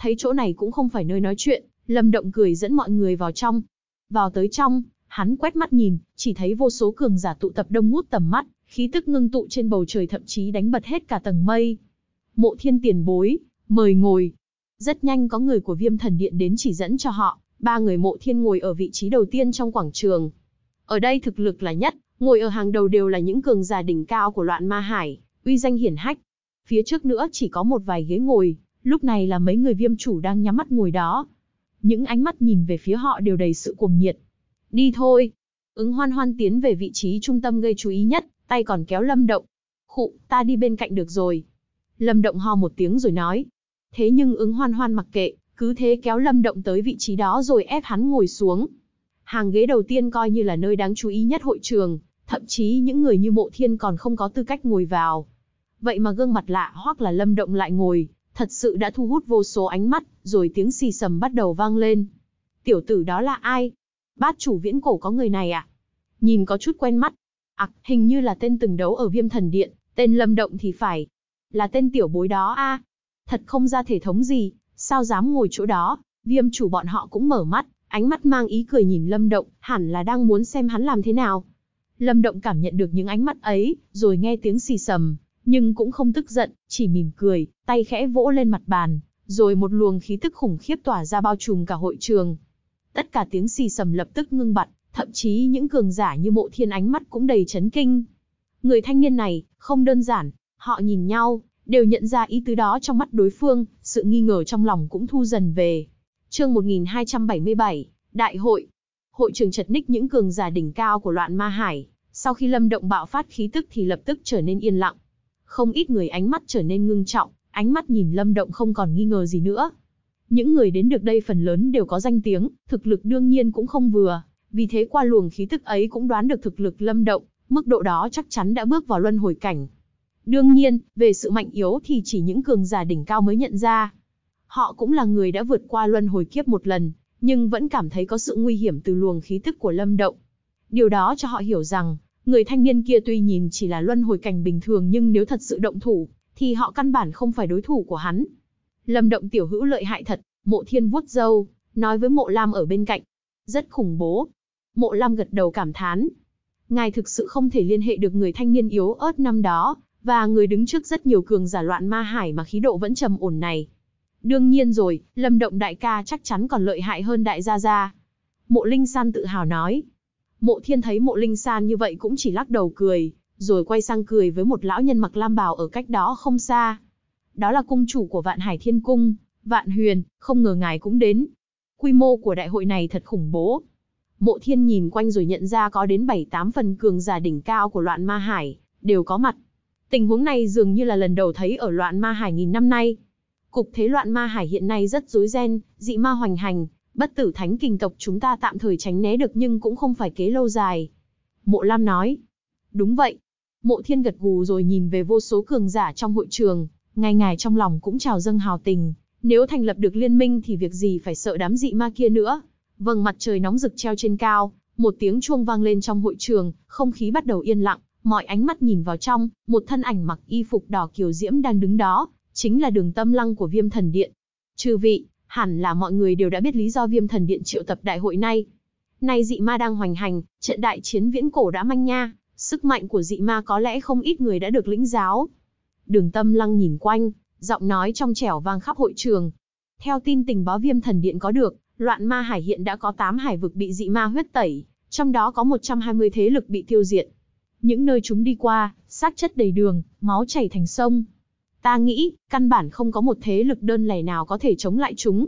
Thấy chỗ này cũng không phải nơi nói chuyện, Lâm Động cười dẫn mọi người vào trong. Vào tới trong, hắn quét mắt nhìn, chỉ thấy vô số cường giả tụ tập đông ngút tầm mắt, khí tức ngưng tụ trên bầu trời thậm chí đánh bật hết cả tầng mây. Mộ thiên tiền bối, mời ngồi. Rất nhanh có người của viêm thần điện đến chỉ dẫn cho họ, ba người mộ thiên ngồi ở vị trí đầu tiên trong quảng trường. Ở đây thực lực là nhất, ngồi ở hàng đầu đều là những cường giả đỉnh cao của loạn ma hải, uy danh hiển hách. Phía trước nữa chỉ có một vài ghế ngồi, lúc này là mấy người viêm chủ đang nhắm mắt ngồi đó. Những ánh mắt nhìn về phía họ đều đầy sự cuồng nhiệt. Đi thôi. Ứng hoan hoan tiến về vị trí trung tâm gây chú ý nhất, tay còn kéo lâm động. Khụ, ta đi bên cạnh được rồi. Lâm động ho một tiếng rồi nói. Thế nhưng ứng hoan hoan mặc kệ, cứ thế kéo lâm động tới vị trí đó rồi ép hắn ngồi xuống. Hàng ghế đầu tiên coi như là nơi đáng chú ý nhất hội trường, thậm chí những người như mộ thiên còn không có tư cách ngồi vào. Vậy mà gương mặt lạ hoặc là lâm động lại ngồi, thật sự đã thu hút vô số ánh mắt, rồi tiếng xì sầm bắt đầu vang lên. Tiểu tử đó là ai? Bát chủ viễn cổ có người này à? Nhìn có chút quen mắt. À, hình như là tên từng đấu ở viêm thần điện, tên lâm động thì phải. Là tên tiểu bối đó a Thật không ra thể thống gì, sao dám ngồi chỗ đó, viêm chủ bọn họ cũng mở mắt, ánh mắt mang ý cười nhìn lâm động, hẳn là đang muốn xem hắn làm thế nào. Lâm động cảm nhận được những ánh mắt ấy, rồi nghe tiếng xì sầm, nhưng cũng không tức giận, chỉ mỉm cười, tay khẽ vỗ lên mặt bàn, rồi một luồng khí tức khủng khiếp tỏa ra bao trùm cả hội trường. Tất cả tiếng xì sầm lập tức ngưng bặt, thậm chí những cường giả như mộ thiên ánh mắt cũng đầy chấn kinh. Người thanh niên này, không đơn giản, họ nhìn nhau, đều nhận ra ý tứ đó trong mắt đối phương, sự nghi ngờ trong lòng cũng thu dần về. Chương 1277, Đại hội. Hội trường chật ních những cường giả đỉnh cao của loạn ma hải, sau khi lâm động bạo phát khí tức thì lập tức trở nên yên lặng. Không ít người ánh mắt trở nên ngưng trọng, ánh mắt nhìn lâm động không còn nghi ngờ gì nữa. Những người đến được đây phần lớn đều có danh tiếng, thực lực đương nhiên cũng không vừa, vì thế qua luồng khí tức ấy cũng đoán được thực lực lâm động, mức độ đó chắc chắn đã bước vào luân hồi cảnh. Đương nhiên, về sự mạnh yếu thì chỉ những cường giả đỉnh cao mới nhận ra. Họ cũng là người đã vượt qua luân hồi kiếp một lần, nhưng vẫn cảm thấy có sự nguy hiểm từ luồng khí tức của Lâm Động. Điều đó cho họ hiểu rằng, người thanh niên kia tuy nhìn chỉ là luân hồi cảnh bình thường nhưng nếu thật sự động thủ, thì họ căn bản không phải đối thủ của hắn. Lâm Động tiểu hữu lợi hại thật, mộ thiên vuốt râu, nói với mộ Lam ở bên cạnh. Rất khủng bố. Mộ Lam gật đầu cảm thán. Ngài thực sự không thể liên hệ được người thanh niên yếu ớt năm đó, và người đứng trước rất nhiều cường giả loạn ma hải mà khí độ vẫn trầm ổn này. Đương nhiên rồi, Lâm Động đại ca chắc chắn còn lợi hại hơn đại gia gia. Mộ Linh San tự hào nói. Mộ Thiên thấy Mộ Linh San như vậy cũng chỉ lắc đầu cười, rồi quay sang cười với một lão nhân mặc lam bào ở cách đó không xa. Đó là cung chủ của Vạn Hải Thiên Cung, Vạn Huyền, không ngờ ngài cũng đến. Quy mô của đại hội này thật khủng bố. Mộ Thiên nhìn quanh rồi nhận ra có đến 7-8 phần cường giả đỉnh cao của loạn ma hải, đều có mặt. Tình huống này dường như là lần đầu thấy ở loạn ma hải nghìn năm nay. Cục thế loạn ma hải hiện nay rất rối ren, dị ma hoành hành, bất tử thánh kình tộc chúng ta tạm thời tránh né được nhưng cũng không phải kế lâu dài. Mộ Lam nói. Đúng vậy. Mộ Thiên gật gù rồi nhìn về vô số cường giả trong hội trường, ngay ngài trong lòng cũng trào dâng hào tình. Nếu thành lập được liên minh thì việc gì phải sợ đám dị ma kia nữa. Vầng mặt trời nóng rực treo trên cao, một tiếng chuông vang lên trong hội trường, không khí bắt đầu yên lặng, mọi ánh mắt nhìn vào trong, một thân ảnh mặc y phục đỏ kiều diễm đang đứng đó, chính là đường tâm lăng của viêm thần điện. Chư vị, hẳn là mọi người đều đã biết lý do viêm thần điện triệu tập đại hội nay. Nay dị ma đang hoành hành, trận đại chiến viễn cổ đã manh nha, sức mạnh của dị ma có lẽ không ít người đã được lĩnh giáo. Đường tâm lăng nhìn quanh, giọng nói trong trẻo vang khắp hội trường. Theo tin tình báo viêm thần điện có được, loạn ma hải hiện đã có 8 hải vực bị dị ma huyết tẩy, trong đó có 120 thế lực bị tiêu diệt. Những nơi chúng đi qua, xác chất đầy đường, máu chảy thành sông. Ta nghĩ, căn bản không có một thế lực đơn lẻ nào có thể chống lại chúng.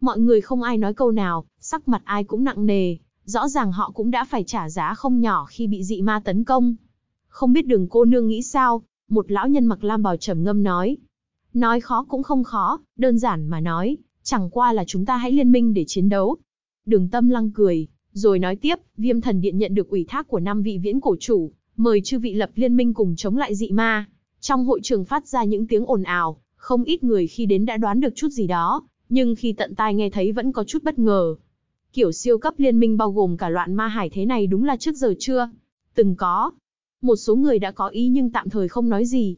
Mọi người không ai nói câu nào, sắc mặt ai cũng nặng nề, rõ ràng họ cũng đã phải trả giá không nhỏ khi bị dị ma tấn công. Không biết đường cô nương nghĩ sao, một lão nhân mặc lam bào trầm ngâm nói. Nói khó cũng không khó, đơn giản mà nói, chẳng qua là chúng ta hãy liên minh để chiến đấu. Đường tâm lăng cười, rồi nói tiếp, viêm thần điện nhận được ủy thác của năm vị viễn cổ chủ, mời chư vị lập liên minh cùng chống lại dị ma. Trong hội trường phát ra những tiếng ồn ào, không ít người khi đến đã đoán được chút gì đó, nhưng khi tận tai nghe thấy vẫn có chút bất ngờ. Kiểu siêu cấp liên minh bao gồm cả loạn ma hải thế này đúng là trước giờ chưa? Từng có. Một số người đã có ý nhưng tạm thời không nói gì.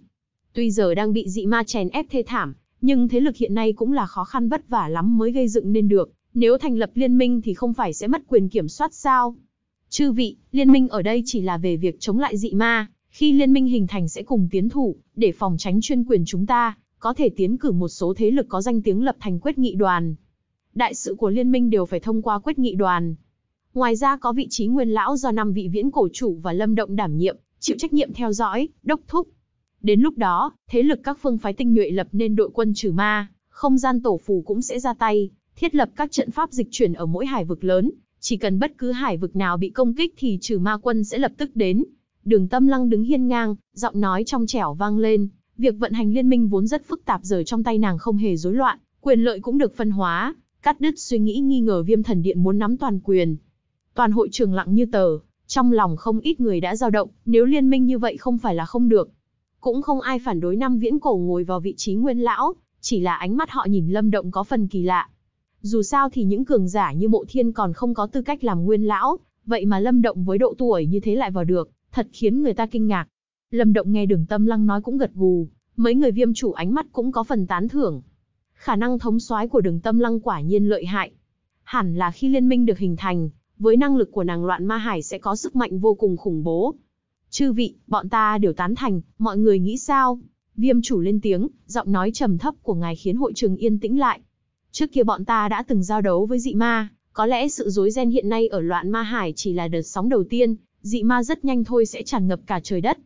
Tuy giờ đang bị dị ma chèn ép thê thảm, nhưng thế lực hiện nay cũng là khó khăn vất vả lắm mới gây dựng nên được. Nếu thành lập liên minh thì không phải sẽ mất quyền kiểm soát sao? Chư vị, liên minh ở đây chỉ là về việc chống lại dị ma, khi liên minh hình thành sẽ cùng tiến thủ, để phòng tránh chuyên quyền chúng ta, có thể tiến cử một số thế lực có danh tiếng lập thành quyết nghị đoàn. Đại sự của liên minh đều phải thông qua quyết nghị đoàn. Ngoài ra có vị trí nguyên lão do năm vị viễn cổ chủ và lâm động đảm nhiệm, chịu trách nhiệm theo dõi, đốc thúc. Đến lúc đó, thế lực các phương phái tinh nhuệ lập nên đội quân trừ ma, không gian tổ phù cũng sẽ ra tay, thiết lập các trận pháp dịch chuyển ở mỗi hải vực lớn, chỉ cần bất cứ hải vực nào bị công kích thì trừ ma quân sẽ lập tức đến. Đường Tâm Lăng đứng hiên ngang, giọng nói trong trẻo vang lên, việc vận hành liên minh vốn rất phức tạp giờ trong tay nàng không hề rối loạn, quyền lợi cũng được phân hóa, cắt đứt suy nghĩ nghi ngờ Viêm Thần Điện muốn nắm toàn quyền. Toàn hội trường lặng như tờ, trong lòng không ít người đã dao động, nếu liên minh như vậy không phải là không được. Cũng không ai phản đối năm viễn cổ ngồi vào vị trí nguyên lão, chỉ là ánh mắt họ nhìn Lâm Động có phần kỳ lạ. Dù sao thì những cường giả như Mộ Thiên còn không có tư cách làm nguyên lão, vậy mà Lâm Động với độ tuổi như thế lại vào được, thật khiến người ta kinh ngạc. Lâm Động nghe Đường Tâm Lăng nói cũng gật gù, mấy người viêm chủ ánh mắt cũng có phần tán thưởng. Khả năng thống soái của Đường Tâm Lăng quả nhiên lợi hại. Hẳn là khi liên minh được hình thành, với năng lực của nàng loạn ma hải sẽ có sức mạnh vô cùng khủng bố. Chư vị, bọn ta đều tán thành, mọi người nghĩ sao? Viêm chủ lên tiếng, giọng nói trầm thấp của ngài khiến hội trường yên tĩnh lại. Trước kia bọn ta đã từng giao đấu với dị ma, có lẽ sự rối ren hiện nay ở loạn ma hải chỉ là đợt sóng đầu tiên, dị ma rất nhanh thôi sẽ tràn ngập cả trời đất.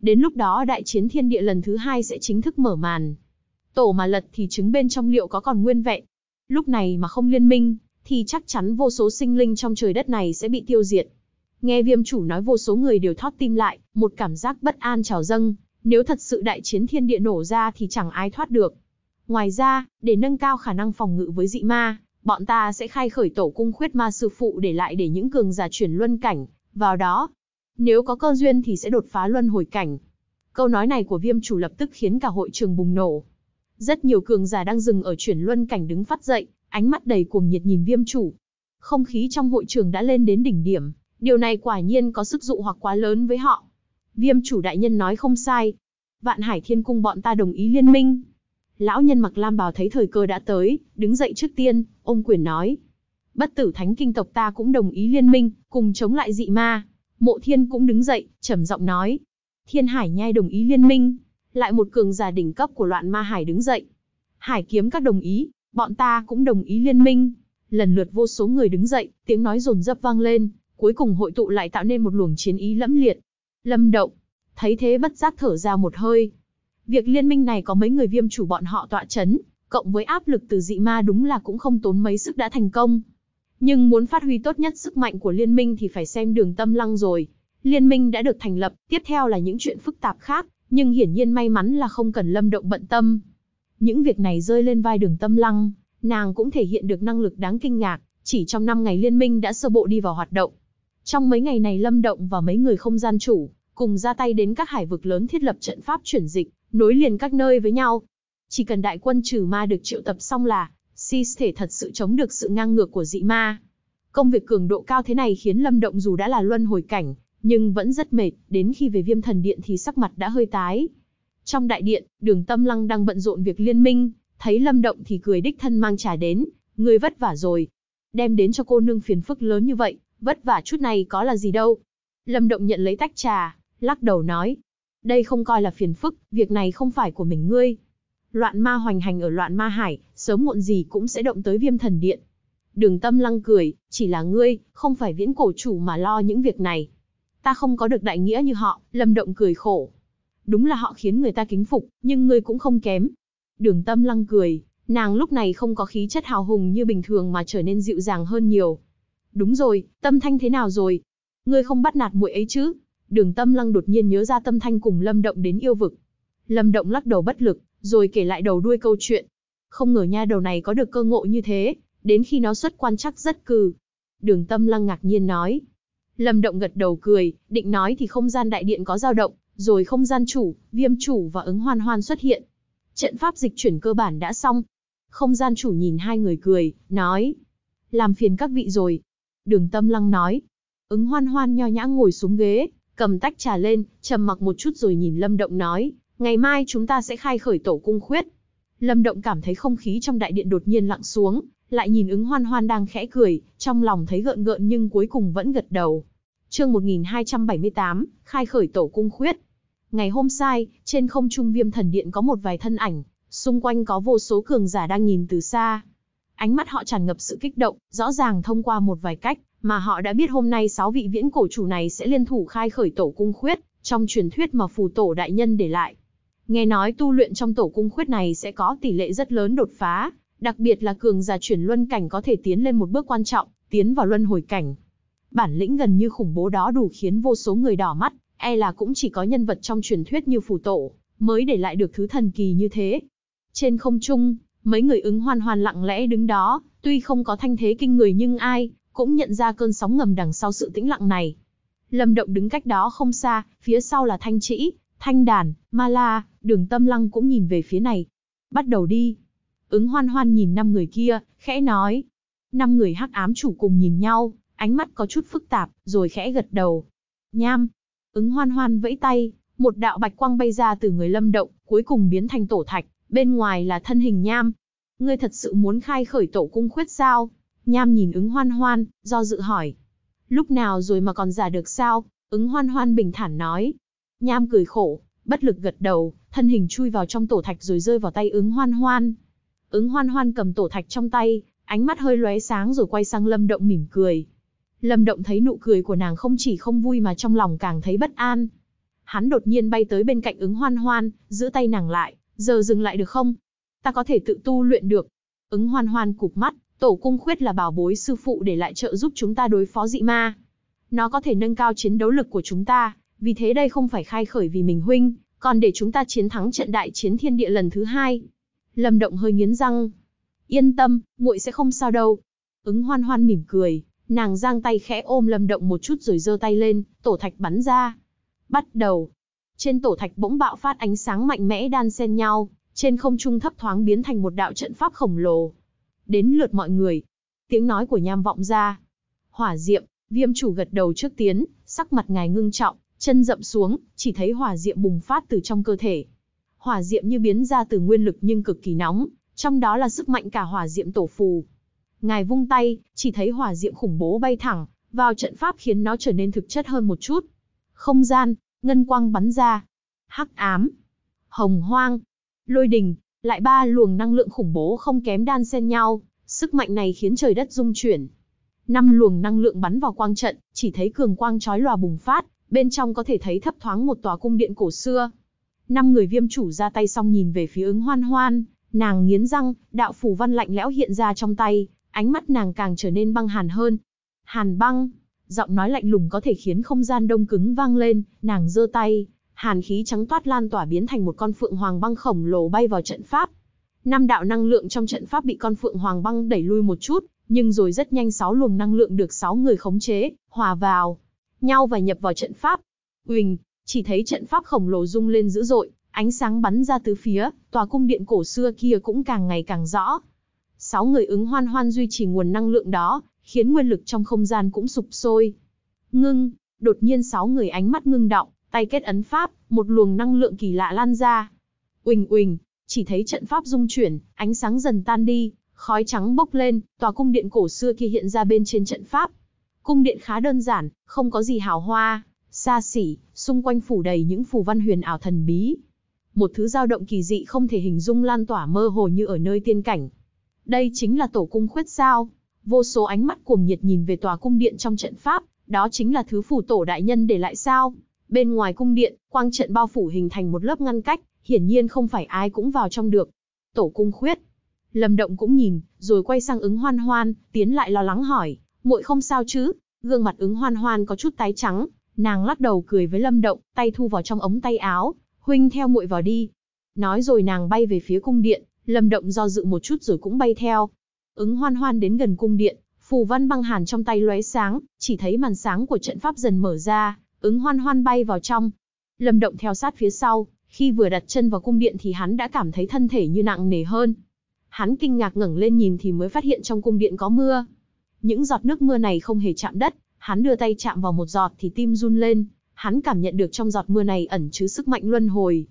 Đến lúc đó đại chiến thiên địa lần thứ hai sẽ chính thức mở màn. Tổ mà lật thì trứng bên trong liệu có còn nguyên vẹn. Lúc này mà không liên minh, thì chắc chắn vô số sinh linh trong trời đất này sẽ bị tiêu diệt. Nghe viêm chủ nói vô số người đều thót tim lại, một cảm giác bất an trào dâng, nếu thật sự đại chiến thiên địa nổ ra thì chẳng ai thoát được. Ngoài ra, để nâng cao khả năng phòng ngự với dị ma, bọn ta sẽ khai khởi tổ cung khuyết ma sư phụ để lại để những cường giả chuyển luân cảnh, vào đó. Nếu có cơ duyên thì sẽ đột phá luân hồi cảnh. Câu nói này của viêm chủ lập tức khiến cả hội trường bùng nổ. Rất nhiều cường giả đang dừng ở chuyển luân cảnh đứng phát dậy, ánh mắt đầy cuồng nhiệt nhìn viêm chủ. Không khí trong hội trường đã lên đến đỉnh điểm, điều này quả nhiên có sức dụ hoặc quá lớn với họ. Viêm chủ đại nhân nói không sai. Vạn Hải Thiên Cung bọn ta đồng ý liên minh. Lão nhân mặc lam bào thấy thời cơ đã tới, đứng dậy trước tiên, ông quyền nói. Bất tử thánh kinh tộc ta cũng đồng ý liên minh, cùng chống lại dị ma. Mộ thiên cũng đứng dậy, trầm giọng nói. Thiên hải nhai đồng ý liên minh. Lại một cường giả đỉnh cấp của loạn ma hải đứng dậy. Hải kiếm các đồng ý, bọn ta cũng đồng ý liên minh. Lần lượt vô số người đứng dậy, tiếng nói rồn rập vang lên, cuối cùng hội tụ lại tạo nên một luồng chiến ý lẫm liệt. Lâm động, thấy thế bất giác thở ra một hơi, Việc liên minh này có mấy người viêm chủ bọn họ tọa chấn, cộng với áp lực từ dị ma đúng là cũng không tốn mấy sức đã thành công. Nhưng muốn phát huy tốt nhất sức mạnh của liên minh thì phải xem đường tâm lăng rồi. Liên minh đã được thành lập, tiếp theo là những chuyện phức tạp khác, nhưng hiển nhiên may mắn là không cần lâm động bận tâm. Những việc này rơi lên vai đường tâm lăng, nàng cũng thể hiện được năng lực đáng kinh ngạc, chỉ trong 5 ngày liên minh đã sơ bộ đi vào hoạt động. Trong mấy ngày này Lâm Động và mấy người không gian chủ, cùng ra tay đến các hải vực lớn thiết lập trận pháp chuyển dịch, nối liền các nơi với nhau. Chỉ cần đại quân trừ ma được triệu tập xong là, Sis thể thật sự chống được sự ngang ngược của dị ma. Công việc cường độ cao thế này khiến Lâm Động dù đã là luân hồi cảnh, nhưng vẫn rất mệt, đến khi về viêm thần điện thì sắc mặt đã hơi tái. Trong đại điện, đường tâm lăng đang bận rộn việc liên minh, thấy Lâm Động thì cười đích thân mang trà đến, người vất vả rồi. Đem đến cho cô nương phiền phức lớn như vậy, vất vả chút này có là gì đâu. Lâm Động nhận lấy tách trà, lắc đầu nói, đây không coi là phiền phức, việc này không phải của mình ngươi. Loạn ma hoành hành ở loạn ma hải, sớm muộn gì cũng sẽ động tới viêm thần điện. Đường tâm lăng cười, chỉ là ngươi, không phải viễn cổ chủ mà lo những việc này. Ta không có được đại nghĩa như họ, lâm động cười khổ. Đúng là họ khiến người ta kính phục, nhưng ngươi cũng không kém. Đường tâm lăng cười, nàng lúc này không có khí chất hào hùng như bình thường mà trở nên dịu dàng hơn nhiều. Đúng rồi, tâm thanh thế nào rồi? Ngươi không bắt nạt muội ấy chứ? Đường tâm lăng đột nhiên nhớ ra tâm thanh cùng lâm động đến yêu vực. Lâm động lắc đầu bất lực, rồi kể lại đầu đuôi câu chuyện. Không ngờ nha đầu này có được cơ ngộ như thế, đến khi nó xuất quan chắc rất cừ. Đường tâm lăng ngạc nhiên nói. Lâm động gật đầu cười, định nói thì không gian đại điện có dao động, rồi không gian chủ, viêm chủ và ứng hoan hoan xuất hiện. Trận pháp dịch chuyển cơ bản đã xong. Không gian chủ nhìn hai người cười, nói. Làm phiền các vị rồi. Đường tâm lăng nói. Ứng hoan hoan nho nhã ngồi xuống ghế, cầm tách trà lên, trầm mặc một chút rồi nhìn Lâm Động nói. Ngày mai chúng ta sẽ khai khởi tổ cung khuyết. Lâm Động cảm thấy không khí trong đại điện đột nhiên lặng xuống, lại nhìn ứng hoan hoan đang khẽ cười, trong lòng thấy gợn gợn nhưng cuối cùng vẫn gật đầu. Chương 1278, khai khởi tổ cung khuyết. Ngày hôm sai, trên không trung viêm thần điện có một vài thân ảnh, xung quanh có vô số cường giả đang nhìn từ xa. Ánh mắt họ tràn ngập sự kích động, rõ ràng thông qua một vài cách, mà họ đã biết hôm nay sáu vị viễn cổ chủ này sẽ liên thủ khai khởi tổ cung khuyết, trong truyền thuyết mà phù tổ đại nhân để lại. Nghe nói tu luyện trong tổ cung khuyết này sẽ có tỷ lệ rất lớn đột phá, đặc biệt là cường giả chuyển luân cảnh có thể tiến lên một bước quan trọng, tiến vào luân hồi cảnh. Bản lĩnh gần như khủng bố đó đủ khiến vô số người đỏ mắt, e là cũng chỉ có nhân vật trong truyền thuyết như phù tổ, mới để lại được thứ thần kỳ như thế. Trên không trung, mấy người ứng hoan hoan lặng lẽ đứng đó, tuy không có thanh thế kinh người nhưng ai, cũng nhận ra cơn sóng ngầm đằng sau sự tĩnh lặng này. Lâm Động đứng cách đó không xa, phía sau là Thanh Trĩ, Thanh Đàn, Ma La, Đường Tâm Lăng cũng nhìn về phía này. Bắt đầu đi. Ứng hoan hoan nhìn năm người kia, khẽ nói. Năm người hắc ám chủ cùng nhìn nhau, ánh mắt có chút phức tạp, rồi khẽ gật đầu. Nham. Ứng hoan hoan vẫy tay, một đạo bạch quang bay ra từ người lâm động, cuối cùng biến thành tổ thạch, bên ngoài là thân hình nham. Ngươi thật sự muốn khai khởi tổ cung khuyết sao? Nham nhìn ứng hoan hoan, do dự hỏi. Lúc nào rồi mà còn giả được sao? Ứng hoan hoan bình thản nói. Nham cười khổ, bất lực gật đầu, thân hình chui vào trong tổ thạch rồi rơi vào tay ứng hoan hoan. Ứng hoan hoan cầm tổ thạch trong tay, ánh mắt hơi lóe sáng rồi quay sang lâm động mỉm cười. Lâm động thấy nụ cười của nàng không chỉ không vui mà trong lòng càng thấy bất an. Hắn đột nhiên bay tới bên cạnh ứng hoan hoan, giữ tay nàng lại, giờ dừng lại được không? Ta có thể tự tu luyện được. Ứng hoan hoan cụp mắt, tổ cung khuyết là bảo bối sư phụ để lại trợ giúp chúng ta đối phó dị ma. Nó có thể nâng cao chiến đấu lực của chúng ta, vì thế đây không phải khai khởi vì mình huynh, còn để chúng ta chiến thắng trận đại chiến thiên địa lần thứ hai. Lâm Động hơi nghiến răng. Yên tâm, muội sẽ không sao đâu. Ứng hoan hoan mỉm cười, nàng giang tay khẽ ôm Lâm Động một chút rồi giơ tay lên, tổ thạch bắn ra. Bắt đầu. Trên tổ thạch bỗng bạo phát ánh sáng mạnh mẽ đan xen nhau, trên không trung thấp thoáng biến thành một đạo trận pháp khổng lồ. Đến lượt mọi người. Tiếng nói của nham vọng ra. Hỏa diệm, viêm chủ gật đầu trước tiến, sắc mặt ngài ngưng trọng, chân dậm xuống, chỉ thấy hỏa diệm bùng phát từ trong cơ thể. Hỏa diệm như biến ra từ nguyên lực nhưng cực kỳ nóng, trong đó là sức mạnh cả hỏa diệm tổ phù. Ngài vung tay, chỉ thấy hỏa diệm khủng bố bay thẳng, vào trận pháp khiến nó trở nên thực chất hơn một chút. Không gian, ngân quang bắn ra. Hắc ám, hồng hoang, lôi đình, lại ba luồng năng lượng khủng bố không kém đan xen nhau, sức mạnh này khiến trời đất rung chuyển. Năm luồng năng lượng bắn vào quang trận, chỉ thấy cường quang chói lòa bùng phát, bên trong có thể thấy thấp thoáng một tòa cung điện cổ xưa. Năm người viêm chủ ra tay xong nhìn về phía ứng hoan hoan, nàng nghiến răng, đạo phủ văn lạnh lẽo hiện ra trong tay, ánh mắt nàng càng trở nên băng hàn hơn. Hàn băng, giọng nói lạnh lùng có thể khiến không gian đông cứng vang lên, nàng giơ tay, hàn khí trắng toát lan tỏa biến thành một con phượng hoàng băng khổng lồ bay vào trận pháp. Năm đạo năng lượng trong trận pháp bị con phượng hoàng băng đẩy lui một chút, nhưng rồi rất nhanh sáu luồng năng lượng được sáu người khống chế, hòa vào nhau và nhập vào trận pháp. Uỳnh, chỉ thấy trận pháp khổng lồ rung lên dữ dội, ánh sáng bắn ra tứ phía, tòa cung điện cổ xưa kia cũng càng ngày càng rõ. Sáu người ứng hoan hoan duy trì nguồn năng lượng đó, khiến nguyên lực trong không gian cũng sụp sôi. Ngưng, đột nhiên sáu người ánh mắt ngưng động, tay kết ấn pháp, một luồng năng lượng kỳ lạ lan ra. Uỳnh uỳnh, chỉ thấy trận pháp rung chuyển, ánh sáng dần tan đi, khói trắng bốc lên, tòa cung điện cổ xưa kia hiện ra bên trên trận pháp. Cung điện khá đơn giản, không có gì hào hoa, xa xỉ, xung quanh phủ đầy những phù văn huyền ảo thần bí. Một thứ dao động kỳ dị không thể hình dung lan tỏa mơ hồ như ở nơi tiên cảnh. Đây chính là tổ cung khuyết sao. Vô số ánh mắt cuồng nhiệt nhìn về tòa cung điện trong trận pháp, đó chính là thứ phù tổ đại nhân để lại sao. Bên ngoài cung điện, quang trận bao phủ hình thành một lớp ngăn cách, hiển nhiên không phải ai cũng vào trong được. Tổ cung khuyết. Lâm Động cũng nhìn, rồi quay sang ứng hoan hoan, tiến lại lo lắng hỏi, muội không sao chứ? Gương mặt ứng hoan hoan có chút tái trắng, nàng lắc đầu cười với Lâm Động, tay thu vào trong ống tay áo, huynh theo muội vào đi. Nói rồi nàng bay về phía cung điện, Lâm Động do dự một chút rồi cũng bay theo. Ứng hoan hoan đến gần cung điện, phù văn băng hàn trong tay lóe sáng, chỉ thấy màn sáng của trận pháp dần mở ra, ứng hoan hoan bay vào trong. Lâm Động theo sát phía sau, khi vừa đặt chân vào cung điện thì hắn đã cảm thấy thân thể như nặng nề hơn. Hắn kinh ngạc ngẩng lên nhìn thì mới phát hiện trong cung điện có mưa. Những giọt nước mưa này không hề chạm đất, hắn đưa tay chạm vào một giọt thì tim run lên, hắn cảm nhận được trong giọt mưa này ẩn chứa sức mạnh luân hồi.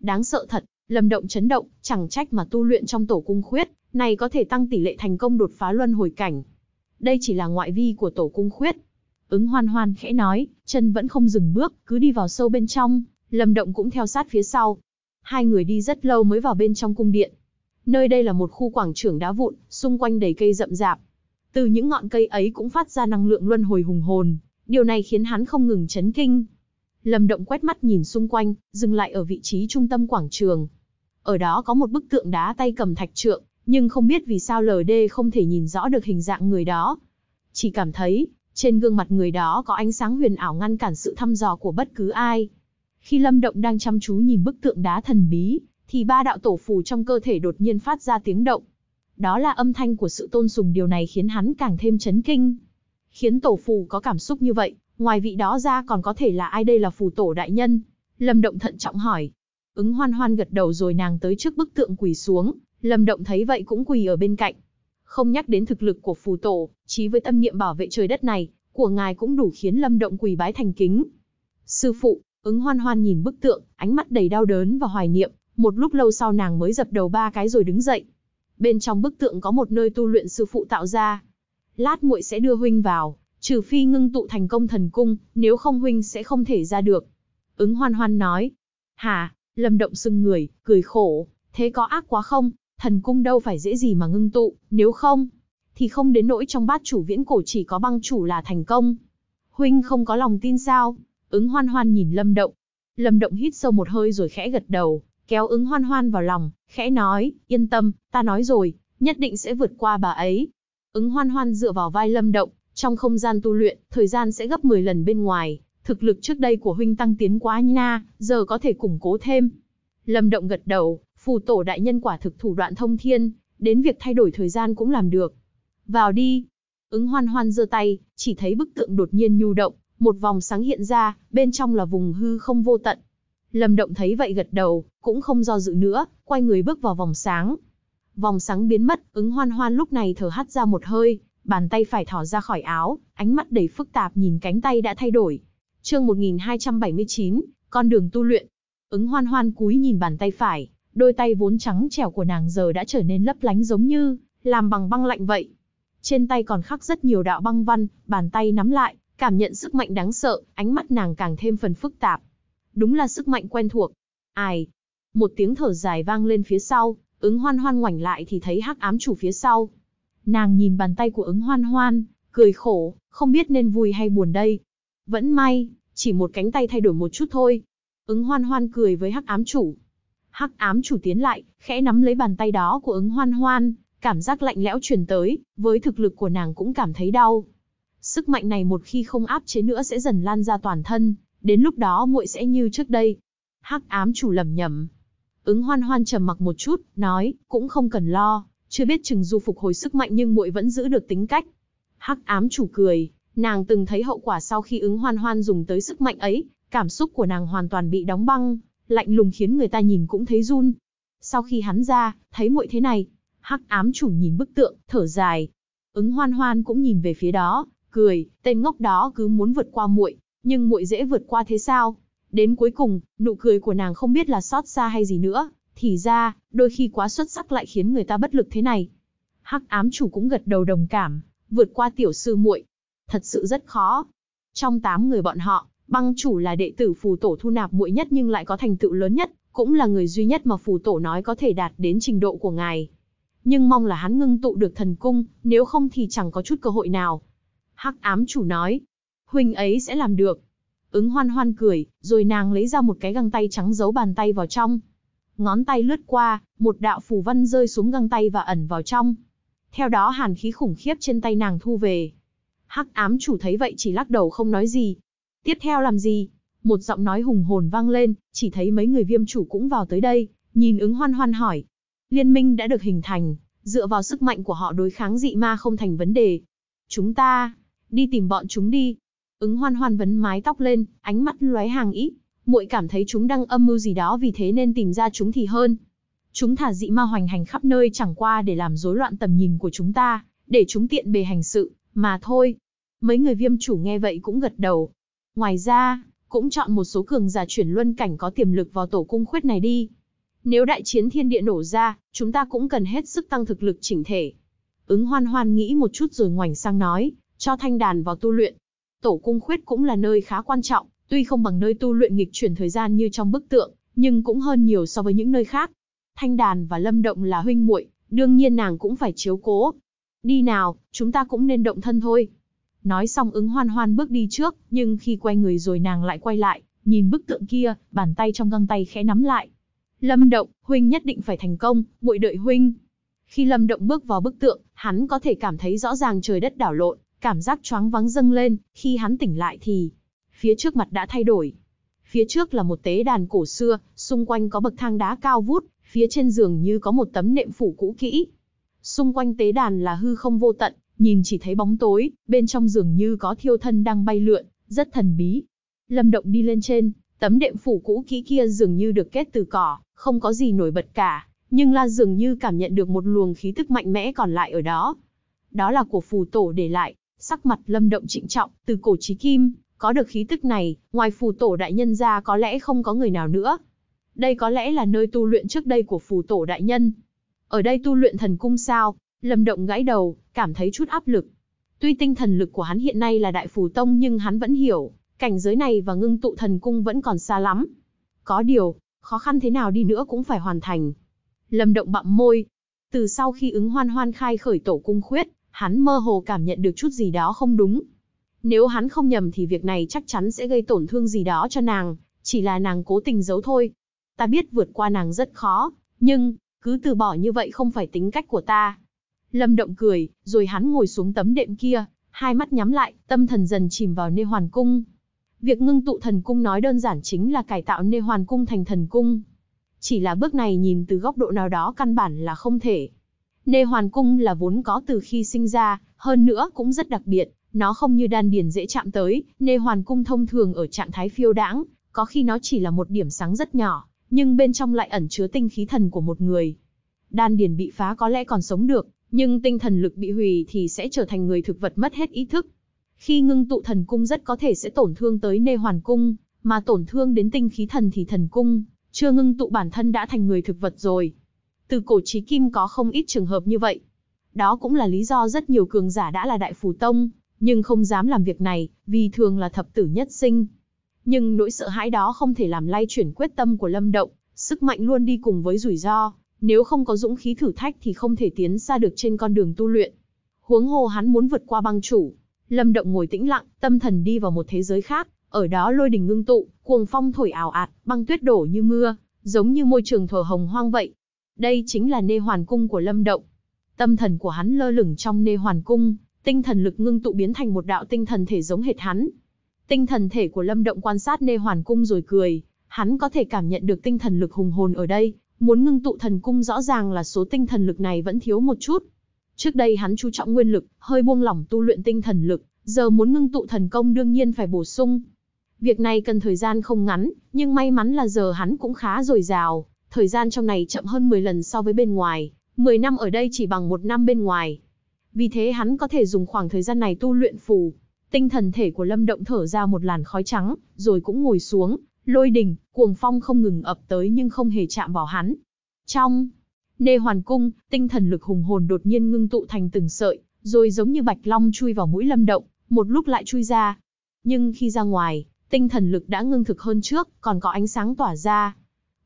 Đáng sợ thật, Lâm Động chấn động, chẳng trách mà tu luyện trong tổ cung khuyết, này có thể tăng tỷ lệ thành công đột phá luân hồi cảnh. Đây chỉ là ngoại vi của tổ cung khuyết. Ứng hoan hoan khẽ nói, chân vẫn không dừng bước, cứ đi vào sâu bên trong, Lâm Động cũng theo sát phía sau. Hai người đi rất lâu mới vào bên trong cung điện. Nơi đây là một khu quảng trường đá vụn, xung quanh đầy cây rậm rạp. Từ những ngọn cây ấy cũng phát ra năng lượng luân hồi hùng hồn, điều này khiến hắn không ngừng chấn kinh. Lâm Động quét mắt nhìn xung quanh, dừng lại ở vị trí trung tâm quảng trường. Ở đó có một bức tượng đá tay cầm thạch trượng, nhưng không biết vì sao LD không thể nhìn rõ được hình dạng người đó. Chỉ cảm thấy, trên gương mặt người đó có ánh sáng huyền ảo ngăn cản sự thăm dò của bất cứ ai. Khi Lâm Động đang chăm chú nhìn bức tượng đá thần bí, thì ba đạo tổ phù trong cơ thể đột nhiên phát ra tiếng động. Đó là âm thanh của sự tôn sùng điều này khiến hắn càng thêm chấn kinh. Khiến tổ phù có cảm xúc như vậy, ngoài vị đó ra còn có thể là ai đây là phù tổ đại nhân? Lâm Động thận trọng hỏi. Ứng hoan hoan gật đầu rồi nàng tới trước bức tượng quỳ xuống, Lâm Động thấy vậy cũng quỳ ở bên cạnh. Không nhắc đến thực lực của phù tổ, chí với tâm niệm bảo vệ trời đất này, của ngài cũng đủ khiến Lâm Động quỳ bái thành kính. Sư phụ, ứng hoan hoan nhìn bức tượng, ánh mắt đầy đau đớn và hoài niệm, một lúc lâu sau nàng mới dập đầu ba cái rồi đứng dậy. Bên trong bức tượng có một nơi tu luyện sư phụ tạo ra. Lát muội sẽ đưa huynh vào, trừ phi ngưng tụ thành công thần cung, nếu không huynh sẽ không thể ra được. Ứng hoan hoan nói. Hà, lâm động sưng người, cười khổ, thế có ác quá không, thần cung đâu phải dễ gì mà ngưng tụ, nếu không, thì không đến nỗi trong bát chủ viễn cổ chỉ có băng chủ là thành công. Huynh không có lòng tin sao? Ứng hoan hoan nhìn lâm động. Lâm động hít sâu một hơi rồi khẽ gật đầu, kéo ứng hoan hoan vào lòng, khẽ nói, yên tâm, ta nói rồi, nhất định sẽ vượt qua bà ấy. Ứng hoan hoan dựa vào vai lâm động, trong không gian tu luyện, thời gian sẽ gấp 10 lần bên ngoài, thực lực trước đây của huynh tăng tiến quá nha, giờ có thể củng cố thêm. Lâm động gật đầu, phù tổ đại nhân quả thực thủ đoạn thông thiên, đến việc thay đổi thời gian cũng làm được. Vào đi. Ứng hoan hoan giơ tay, chỉ thấy bức tượng đột nhiên nhu động, một vòng sáng hiện ra, bên trong là vùng hư không vô tận. Lâm Động thấy vậy gật đầu, cũng không do dự nữa, quay người bước vào vòng sáng. Vòng sáng biến mất, ứng hoan hoan lúc này thở hắt ra một hơi, bàn tay phải thỏ ra khỏi áo, ánh mắt đầy phức tạp nhìn cánh tay đã thay đổi. Chương 1279, con đường tu luyện. Ứng hoan hoan cúi nhìn bàn tay phải, đôi tay vốn trắng trẻo của nàng giờ đã trở nên lấp lánh giống như, làm bằng băng lạnh vậy. Trên tay còn khắc rất nhiều đạo băng văn, bàn tay nắm lại, cảm nhận sức mạnh đáng sợ, ánh mắt nàng càng thêm phần phức tạp. Đúng là sức mạnh quen thuộc. Ai? Một tiếng thở dài vang lên phía sau, ứng hoan hoan ngoảnh lại thì thấy hắc ám chủ phía sau. Nàng nhìn bàn tay của ứng hoan hoan, cười khổ, không biết nên vui hay buồn đây. Vẫn may, chỉ một cánh tay thay đổi một chút thôi. Ứng hoan hoan cười với hắc ám chủ. Hắc ám chủ tiến lại, khẽ nắm lấy bàn tay đó của ứng hoan hoan, cảm giác lạnh lẽo truyền tới, với thực lực của nàng cũng cảm thấy đau. Sức mạnh này một khi không áp chế nữa sẽ dần lan ra toàn thân, đến lúc đó muội sẽ như trước đây. Hắc ám chủ lầm nhầm. Ứng hoan hoan trầm mặc một chút, nói, cũng không cần lo, chưa biết chừng du phục hồi sức mạnh nhưng muội vẫn giữ được tính cách. Hắc ám chủ cười, nàng từng thấy hậu quả sau khi ứng hoan hoan dùng tới sức mạnh ấy, cảm xúc của nàng hoàn toàn bị đóng băng, lạnh lùng khiến người ta nhìn cũng thấy run. Sau khi hắn ra, thấy muội thế này, hắc ám chủ nhìn bức tượng, thở dài. Ứng hoan hoan cũng nhìn về phía đó, cười, tên ngốc đó cứ muốn vượt qua muội, nhưng muội dễ vượt qua thế sao? Đến cuối cùng, nụ cười của nàng không biết là xót xa hay gì nữa, thì ra, đôi khi quá xuất sắc lại khiến người ta bất lực thế này. Hắc ám chủ cũng gật đầu đồng cảm, vượt qua tiểu sư muội, thật sự rất khó. Trong tám người bọn họ, băng chủ là đệ tử phù tổ thu nạp muội nhất nhưng lại có thành tựu lớn nhất, cũng là người duy nhất mà phù tổ nói có thể đạt đến trình độ của ngài. Nhưng mong là hắn ngưng tụ được thần cung, nếu không thì chẳng có chút cơ hội nào. Hắc ám chủ nói, huynh ấy sẽ làm được. Ứng hoan hoan cười, rồi nàng lấy ra một cái găng tay trắng giấu bàn tay vào trong. Ngón tay lướt qua, một đạo phù văn rơi xuống găng tay và ẩn vào trong. Theo đó hàn khí khủng khiếp trên tay nàng thu về. Hắc ám chủ thấy vậy chỉ lắc đầu không nói gì. Tiếp theo làm gì? Một giọng nói hùng hồn vang lên, chỉ thấy mấy người viêm chủ cũng vào tới đây, nhìn ứng hoan hoan hỏi. Liên minh đã được hình thành, dựa vào sức mạnh của họ đối kháng dị ma không thành vấn đề. Chúng ta, đi tìm bọn chúng đi. Ứng hoan hoan vấn mái tóc lên, ánh mắt lóe hàng ý. muội cảm thấy chúng đang âm mưu gì đó vì thế nên tìm ra chúng thì hơn. Chúng thả dị ma hoành hành khắp nơi chẳng qua để làm rối loạn tầm nhìn của chúng ta, để chúng tiện bề hành sự, mà thôi. Mấy người viêm chủ nghe vậy cũng gật đầu. Ngoài ra, cũng chọn một số cường giả chuyển luân cảnh có tiềm lực vào tổ cung khuyết này đi. Nếu đại chiến thiên địa nổ ra, chúng ta cũng cần hết sức tăng thực lực chỉnh thể. Ứng hoan hoan nghĩ một chút rồi ngoảnh sang nói, cho thanh đàn vào tu luyện. Tổ cung khuyết cũng là nơi khá quan trọng, tuy không bằng nơi tu luyện nghịch chuyển thời gian như trong bức tượng, nhưng cũng hơn nhiều so với những nơi khác. Thanh đàn và lâm động là huynh muội, đương nhiên nàng cũng phải chiếu cố. Đi nào, chúng ta cũng nên động thân thôi. Nói xong ứng hoan hoan bước đi trước, nhưng khi quay người rồi nàng lại quay lại, nhìn bức tượng kia, bàn tay trong găng tay khẽ nắm lại. Lâm Động, huynh nhất định phải thành công, muội đợi huynh. Khi Lâm Động bước vào bức tượng, hắn có thể cảm thấy rõ ràng trời đất đảo lộn, cảm giác choáng vắng dâng lên, khi hắn tỉnh lại thì phía trước mặt đã thay đổi. Phía trước là một tế đàn cổ xưa, xung quanh có bậc thang đá cao vút, phía trên giường như có một tấm nệm phủ cũ kỹ. Xung quanh tế đàn là hư không vô tận, nhìn chỉ thấy bóng tối, bên trong giường như có thiêu thân đang bay lượn, rất thần bí. Lâm Động đi lên trên, tấm đệm phủ cũ kỹ kia dường như được kết từ cỏ, không có gì nổi bật cả, nhưng La dường như cảm nhận được một luồng khí tức mạnh mẽ còn lại ở đó. Đó là của phù tổ để lại, sắc mặt Lâm Động trịnh trọng, từ cổ chí kim, có được khí tức này, ngoài phù tổ đại nhân ra có lẽ không có người nào nữa. Đây có lẽ là nơi tu luyện trước đây của phù tổ đại nhân. Ở đây tu luyện thần cung sao? Lâm Động gãy đầu, cảm thấy chút áp lực. Tuy tinh thần lực của hắn hiện nay là đại phù tông nhưng hắn vẫn hiểu, cảnh giới này và ngưng tụ thần cung vẫn còn xa lắm. Có điều, khó khăn thế nào đi nữa cũng phải hoàn thành. Lâm Động bặm môi. Từ sau khi ứng hoan hoan khai khởi tổ cung khuyết, hắn mơ hồ cảm nhận được chút gì đó không đúng. Nếu hắn không nhầm thì việc này chắc chắn sẽ gây tổn thương gì đó cho nàng, chỉ là nàng cố tình giấu thôi. Ta biết vượt qua nàng rất khó, nhưng, cứ từ bỏ như vậy không phải tính cách của ta. Lâm Động cười, rồi hắn ngồi xuống tấm đệm kia, hai mắt nhắm lại, tâm thần dần chìm vào nê hoàn cung. Việc ngưng tụ thần cung nói đơn giản chính là cải tạo nê hoàn cung thành thần cung. Chỉ là bước này nhìn từ góc độ nào đó căn bản là không thể. Nê hoàn cung là vốn có từ khi sinh ra, hơn nữa cũng rất đặc biệt, nó không như đan điền dễ chạm tới, nê hoàn cung thông thường ở trạng thái phiêu đãng, có khi nó chỉ là một điểm sáng rất nhỏ, nhưng bên trong lại ẩn chứa tinh khí thần của một người. Đan điền bị phá có lẽ còn sống được, nhưng tinh thần lực bị hủy thì sẽ trở thành người thực vật mất hết ý thức. Khi ngưng tụ thần cung rất có thể sẽ tổn thương tới nê hoàn cung, mà tổn thương đến tinh khí thần thì thần cung, chưa ngưng tụ bản thân đã thành người thực vật rồi. Từ cổ chí kim có không ít trường hợp như vậy. Đó cũng là lý do rất nhiều cường giả đã là đại phù tông, nhưng không dám làm việc này, vì thường là thập tử nhất sinh. Nhưng nỗi sợ hãi đó không thể làm lay chuyển quyết tâm của Lâm Động, sức mạnh luôn đi cùng với rủi ro, nếu không có dũng khí thử thách thì không thể tiến xa được trên con đường tu luyện. Huống hồ hắn muốn vượt qua băng chủ. Lâm Động ngồi tĩnh lặng, tâm thần đi vào một thế giới khác, ở đó lôi đình ngưng tụ, cuồng phong thổi ảo ạt, băng tuyết đổ như mưa, giống như môi trường thở hồng hoang vậy. Đây chính là nê hoàn cung của Lâm Động. Tâm thần của hắn lơ lửng trong nê hoàn cung, tinh thần lực ngưng tụ biến thành một đạo tinh thần thể giống hệt hắn. Tinh thần thể của Lâm Động quan sát nê hoàn cung rồi cười, hắn có thể cảm nhận được tinh thần lực hùng hồn ở đây, Muốn ngưng tụ thần cung rõ ràng là số tinh thần lực này vẫn thiếu một chút. Trước đây hắn chú trọng nguyên lực, hơi buông lỏng tu luyện tinh thần lực, giờ muốn ngưng tụ thần công đương nhiên phải bổ sung. Việc này cần thời gian không ngắn, nhưng may mắn là giờ hắn cũng khá dồi dào, thời gian trong này chậm hơn 10 lần so với bên ngoài, 10 năm ở đây chỉ bằng một năm bên ngoài. Vì thế hắn có thể dùng khoảng thời gian này tu luyện phù. Tinh thần thể của Lâm Động thở ra một làn khói trắng, rồi cũng ngồi xuống, Lôi đình, cuồng phong không ngừng ập tới nhưng không hề chạm vào hắn. Trong nê hoàn cung, tinh thần lực hùng hồn đột nhiên ngưng tụ thành từng sợi, rồi giống như bạch long chui vào mũi lâm động, một lúc lại chui ra. Nhưng khi ra ngoài, tinh thần lực đã ngưng thực hơn trước, còn có ánh sáng tỏa ra.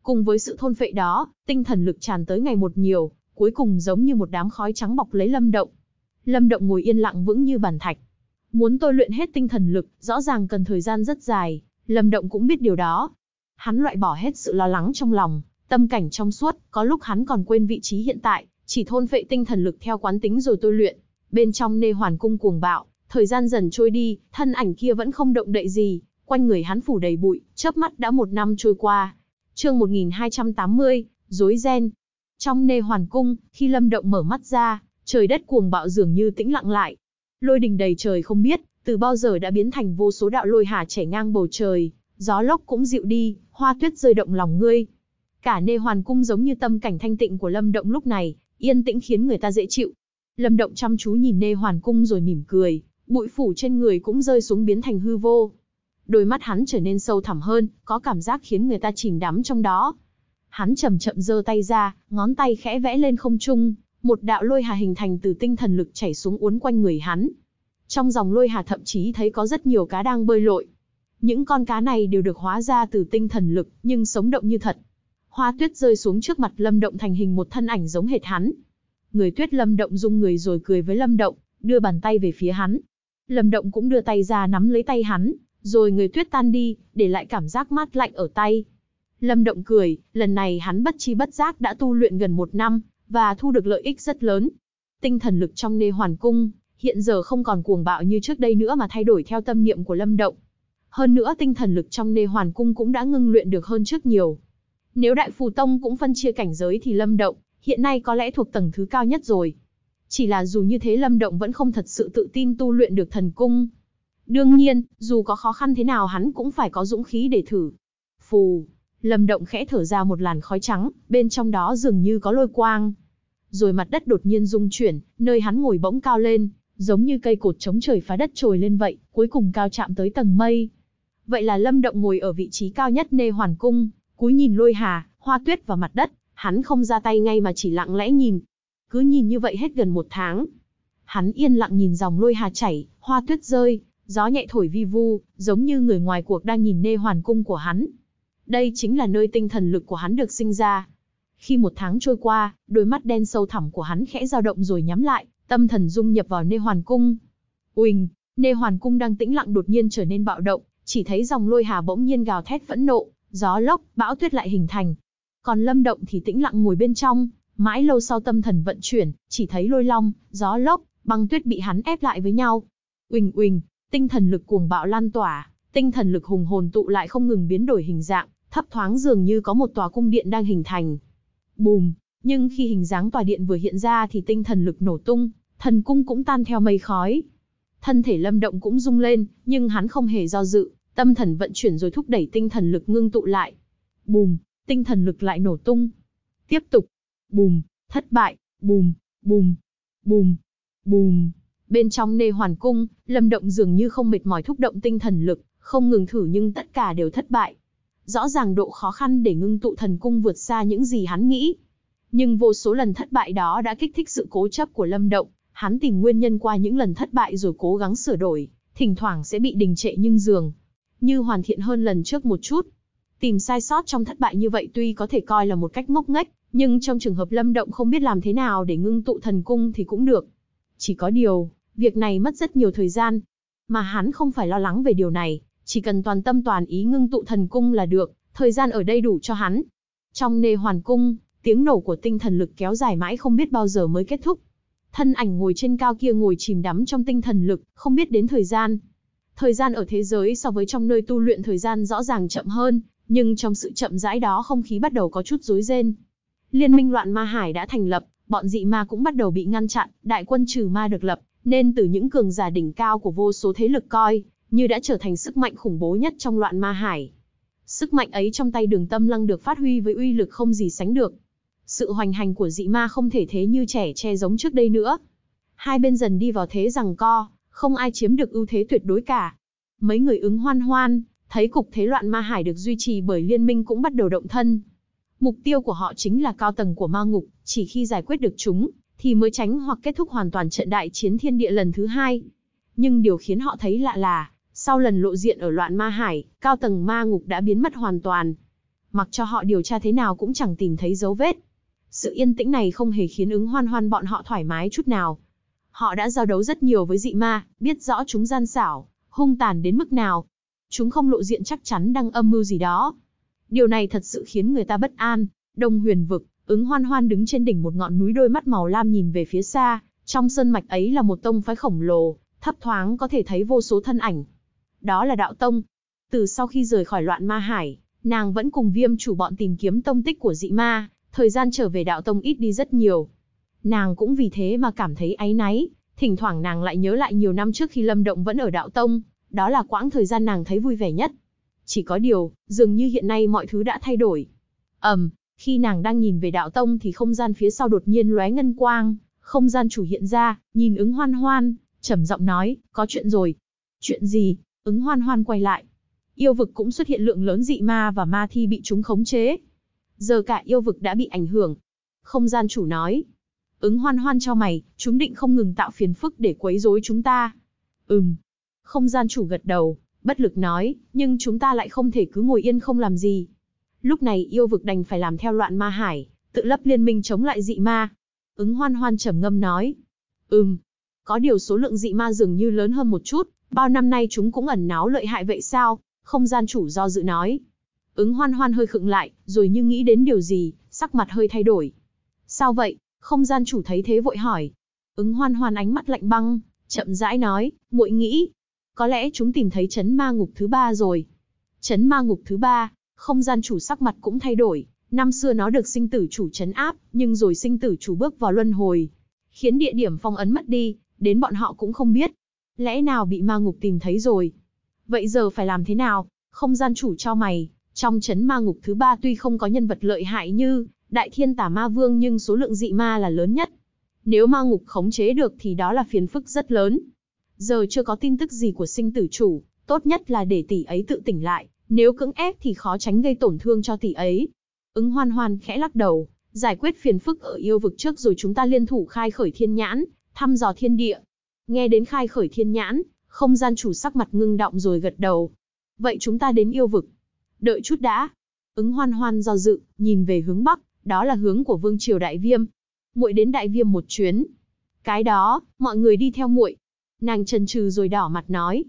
Cùng với sự thôn phệ đó, tinh thần lực tràn tới ngày một nhiều, cuối cùng giống như một đám khói trắng bọc lấy lâm động. Lâm động ngồi yên lặng vững như bàn thạch. Muốn tôi luyện hết tinh thần lực, rõ ràng cần thời gian rất dài, Lâm Động cũng biết điều đó. Hắn loại bỏ hết sự lo lắng trong lòng, tâm cảnh trong suốt, có lúc hắn còn quên vị trí hiện tại, chỉ thôn phệ tinh thần lực theo quán tính rồi tôi luyện. Bên trong nê hoàn cung cuồng bạo, thời gian dần trôi đi, thân ảnh kia vẫn không động đậy gì, quanh người hắn phủ đầy bụi, chớp mắt đã một năm trôi qua. Chương 1280, rối ren. Trong nê hoàn cung, khi Lâm Động mở mắt ra, trời đất cuồng bạo dường như tĩnh lặng lại. Lôi đình đầy trời không biết, từ bao giờ đã biến thành vô số đạo lôi hà chảy ngang bầu trời, gió lốc cũng dịu đi, hoa tuyết rơi động lòng ngươi. Cả nê hoàn cung giống như tâm cảnh thanh tịnh của Lâm Động lúc này, yên tĩnh khiến người ta dễ chịu. Lâm Động chăm chú nhìn nê hoàn cung rồi mỉm cười, bụi phủ trên người cũng rơi xuống biến thành hư vô. Đôi mắt hắn trở nên sâu thẳm hơn, có cảm giác khiến người ta chìm đắm trong đó. Hắn chậm chậm giơ tay ra, ngón tay khẽ vẽ lên không trung, một đạo lôi hà hình thành từ tinh thần lực chảy xuống uốn quanh người hắn. Trong dòng lôi hà thậm chí thấy có rất nhiều cá đang bơi lội. Những con cá này đều được hóa ra từ tinh thần lực, nhưng sống động như thật. Hoa tuyết rơi xuống trước mặt Lâm Động thành hình một thân ảnh giống hệt hắn. Người tuyết Lâm Động rung người rồi cười với Lâm Động, đưa bàn tay về phía hắn. Lâm Động cũng đưa tay ra nắm lấy tay hắn, rồi người tuyết tan đi, để lại cảm giác mát lạnh ở tay. Lâm Động cười, lần này hắn bất chi bất giác đã tu luyện gần một năm, và thu được lợi ích rất lớn. Tinh thần lực trong nê hoàn cung, hiện giờ không còn cuồng bạo như trước đây nữa mà thay đổi theo tâm niệm của Lâm Động. Hơn nữa tinh thần lực trong nê hoàn cung cũng đã ngưng luyện được hơn trước nhiều. Nếu Đại Phù Tông cũng phân chia cảnh giới thì Lâm Động, hiện nay có lẽ thuộc tầng thứ cao nhất rồi. Chỉ là dù như thế Lâm Động vẫn không thật sự tự tin tu luyện được thần cung. Đương nhiên, dù có khó khăn thế nào hắn cũng phải có dũng khí để thử. Phù, Lâm Động khẽ thở ra một làn khói trắng, bên trong đó dường như có lôi quang. Rồi mặt đất đột nhiên rung chuyển, nơi hắn ngồi bỗng cao lên, giống như cây cột chống trời phá đất trồi lên vậy, cuối cùng cao chạm tới tầng mây. Vậy là Lâm Động ngồi ở vị trí cao nhất nê hoàn cung, cúi nhìn lôi hà, hoa tuyết và mặt đất, hắn không ra tay ngay mà chỉ lặng lẽ nhìn. Cứ nhìn như vậy hết gần một tháng. Hắn yên lặng nhìn dòng lôi hà chảy, hoa tuyết rơi, gió nhẹ thổi vi vu, giống như người ngoài cuộc đang nhìn nê hoàn cung của hắn. Đây chính là nơi tinh thần lực của hắn được sinh ra. Khi một tháng trôi qua, đôi mắt đen sâu thẳm của hắn khẽ dao động rồi nhắm lại, tâm thần dung nhập vào nê hoàn cung. Uỳnh, nê hoàn cung đang tĩnh lặng đột nhiên trở nên bạo động, chỉ thấy dòng lôi hà bỗng nhiên gào thét phẫn nộ, gió lốc, bão tuyết lại hình thành. Còn lâm động thì tĩnh lặng ngồi bên trong, mãi lâu sau tâm thần vận chuyển, chỉ thấy lôi long, gió lốc, băng tuyết bị hắn ép lại với nhau. Uỳnh uỳnh, tinh thần lực cuồng bạo lan tỏa, tinh thần lực hùng hồn tụ lại không ngừng biến đổi hình dạng, thấp thoáng dường như có một tòa cung điện đang hình thành. Bùm, nhưng khi hình dáng tòa điện vừa hiện ra thì tinh thần lực nổ tung, thần cung cũng tan theo mây khói. Thân thể lâm động cũng rung lên, nhưng hắn không hề do dự, tâm thần vận chuyển rồi thúc đẩy tinh thần lực ngưng tụ lại. Bùm, tinh thần lực lại nổ tung. Tiếp tục. Bùm, thất bại, bùm, bùm, bùm, bùm. Bên trong nê hoàn cung, lâm động dường như không mệt mỏi thúc động tinh thần lực, không ngừng thử nhưng tất cả đều thất bại. Rõ ràng độ khó khăn để ngưng tụ thần cung vượt xa những gì hắn nghĩ. Nhưng vô số lần thất bại đó đã kích thích sự cố chấp của Lâm Động, hắn tìm nguyên nhân qua những lần thất bại rồi cố gắng sửa đổi, thỉnh thoảng sẽ bị đình trệ nhưng dường như hoàn thiện hơn lần trước một chút. Tìm sai sót trong thất bại như vậy tuy có thể coi là một cách ngốc nghếch, nhưng trong trường hợp Lâm Động không biết làm thế nào để ngưng tụ thần cung thì cũng được. Chỉ có điều, việc này mất rất nhiều thời gian, mà hắn không phải lo lắng về điều này, chỉ cần toàn tâm toàn ý ngưng tụ thần cung là được, thời gian ở đây đủ cho hắn. Trong nê hoàn cung, tiếng nổ của tinh thần lực kéo dài mãi không biết bao giờ mới kết thúc. Thân ảnh ngồi trên cao kia ngồi chìm đắm trong tinh thần lực, không biết đến thời gian. Thời gian ở thế giới so với trong nơi tu luyện thời gian rõ ràng chậm hơn, nhưng trong sự chậm rãi đó không khí bắt đầu có chút rối ren. Liên minh loạn ma hải đã thành lập, bọn dị ma cũng bắt đầu bị ngăn chặn, đại quân trừ ma được lập, nên từ những cường giả đỉnh cao của vô số thế lực coi, như đã trở thành sức mạnh khủng bố nhất trong loạn ma hải. Sức mạnh ấy trong tay đường tâm lăng được phát huy với uy lực không gì sánh được. Sự hoành hành của dị ma không thể thế như trẻ che giống trước đây nữa. Hai bên dần đi vào thế rằng co, không ai chiếm được ưu thế tuyệt đối cả. Mấy người ứng hoan hoan, thấy cục thế loạn ma hải được duy trì bởi liên minh cũng bắt đầu động thân. Mục tiêu của họ chính là cao tầng của ma ngục, chỉ khi giải quyết được chúng, thì mới tránh hoặc kết thúc hoàn toàn trận đại chiến thiên địa lần thứ hai. Nhưng điều khiến họ thấy lạ là, sau lần lộ diện ở loạn ma hải, cao tầng ma ngục đã biến mất hoàn toàn. Mặc cho họ điều tra thế nào cũng chẳng tìm thấy dấu vết. Sự yên tĩnh này không hề khiến ứng hoan hoan bọn họ thoải mái chút nào. Họ đã giao đấu rất nhiều với dị ma, biết rõ chúng gian xảo, hung tàn đến mức nào. chúng không lộ diện chắc chắn đang âm mưu gì đó. Điều này thật sự khiến người ta bất an. Đông huyền vực, ứng hoan hoan đứng trên đỉnh một ngọn núi đôi mắt màu lam nhìn về phía xa, trong sơn mạch ấy là một tông phái khổng lồ, thấp thoáng có thể thấy vô số thân ảnh. Đó là đạo tông. Từ sau khi rời khỏi loạn ma hải, nàng vẫn cùng viêm chủ bọn tìm kiếm tông tích của dị ma, thời gian trở về đạo tông ít đi rất nhiều. Nàng cũng vì thế mà cảm thấy áy náy, thỉnh thoảng nàng lại nhớ lại nhiều năm trước khi Lâm Động vẫn ở đạo tông, đó là quãng thời gian nàng thấy vui vẻ nhất. Chỉ có điều, dường như hiện nay mọi thứ đã thay đổi. ầm, um, khi nàng đang nhìn về đạo tông thì không gian phía sau đột nhiên lóe ngân quang, không gian chủ hiện ra, nhìn ứng hoan hoan, trầm giọng nói, có chuyện rồi. Chuyện gì? Ứng hoan hoan quay lại. Yêu vực cũng xuất hiện lượng lớn dị ma và ma thi bị chúng khống chế. Giờ cả yêu vực đã bị ảnh hưởng. Không gian chủ nói. Ứng hoan hoan cho mày, chúng định không ngừng tạo phiền phức để quấy rối chúng ta. Ừm. Không gian chủ gật đầu, bất lực nói, nhưng chúng ta lại không thể cứ ngồi yên không làm gì. Lúc này yêu vực đành phải làm theo loạn ma hải, tự lập liên minh chống lại dị ma. Ứng hoan hoan trầm ngâm nói. Ừm. Có điều số lượng dị ma dường như lớn hơn một chút, bao năm nay chúng cũng ẩn náu lợi hại vậy sao? Không gian chủ do dự nói. Ứng hoan hoan hơi khựng lại, rồi như nghĩ đến điều gì, sắc mặt hơi thay đổi. Sao vậy? Không gian chủ thấy thế vội hỏi. Ứng hoan hoan ánh mắt lạnh băng, chậm rãi nói, muội nghĩ. Có lẽ chúng tìm thấy chấn ma ngục thứ ba rồi. Chấn ma ngục thứ ba, không gian chủ sắc mặt cũng thay đổi. Năm xưa nó được sinh tử chủ chấn áp, nhưng rồi sinh tử chủ bước vào luân hồi. Khiến địa điểm phong ấn mất đi, đến bọn họ cũng không biết. Lẽ nào bị ma ngục tìm thấy rồi? Vậy giờ phải làm thế nào? Không gian chủ cho mày, trong chấn ma ngục thứ ba tuy không có nhân vật lợi hại như Đại Thiên Tả Ma Vương nhưng số lượng dị ma là lớn nhất. Nếu ma ngục khống chế được thì đó là phiền phức rất lớn. Giờ chưa có tin tức gì của sinh tử chủ, tốt nhất là để tỷ ấy tự tỉnh lại, nếu cưỡng ép thì khó tránh gây tổn thương cho tỷ ấy. Ứng hoan hoan khẽ lắc đầu, giải quyết phiền phức ở yêu vực trước rồi chúng ta liên thủ khai khởi thiên nhãn, thăm dò thiên địa. Nghe đến khai khởi thiên nhãn, không gian chủ sắc mặt ngưng động rồi gật đầu. Vậy chúng ta đến yêu vực. Đợi chút đã. Ứng hoan hoan do dự, nhìn về hướng bắc, đó là hướng của vương triều đại viêm. Muội đến đại viêm một chuyến. Cái đó, mọi người đi theo muội. Nàng trần trừ rồi đỏ mặt nói.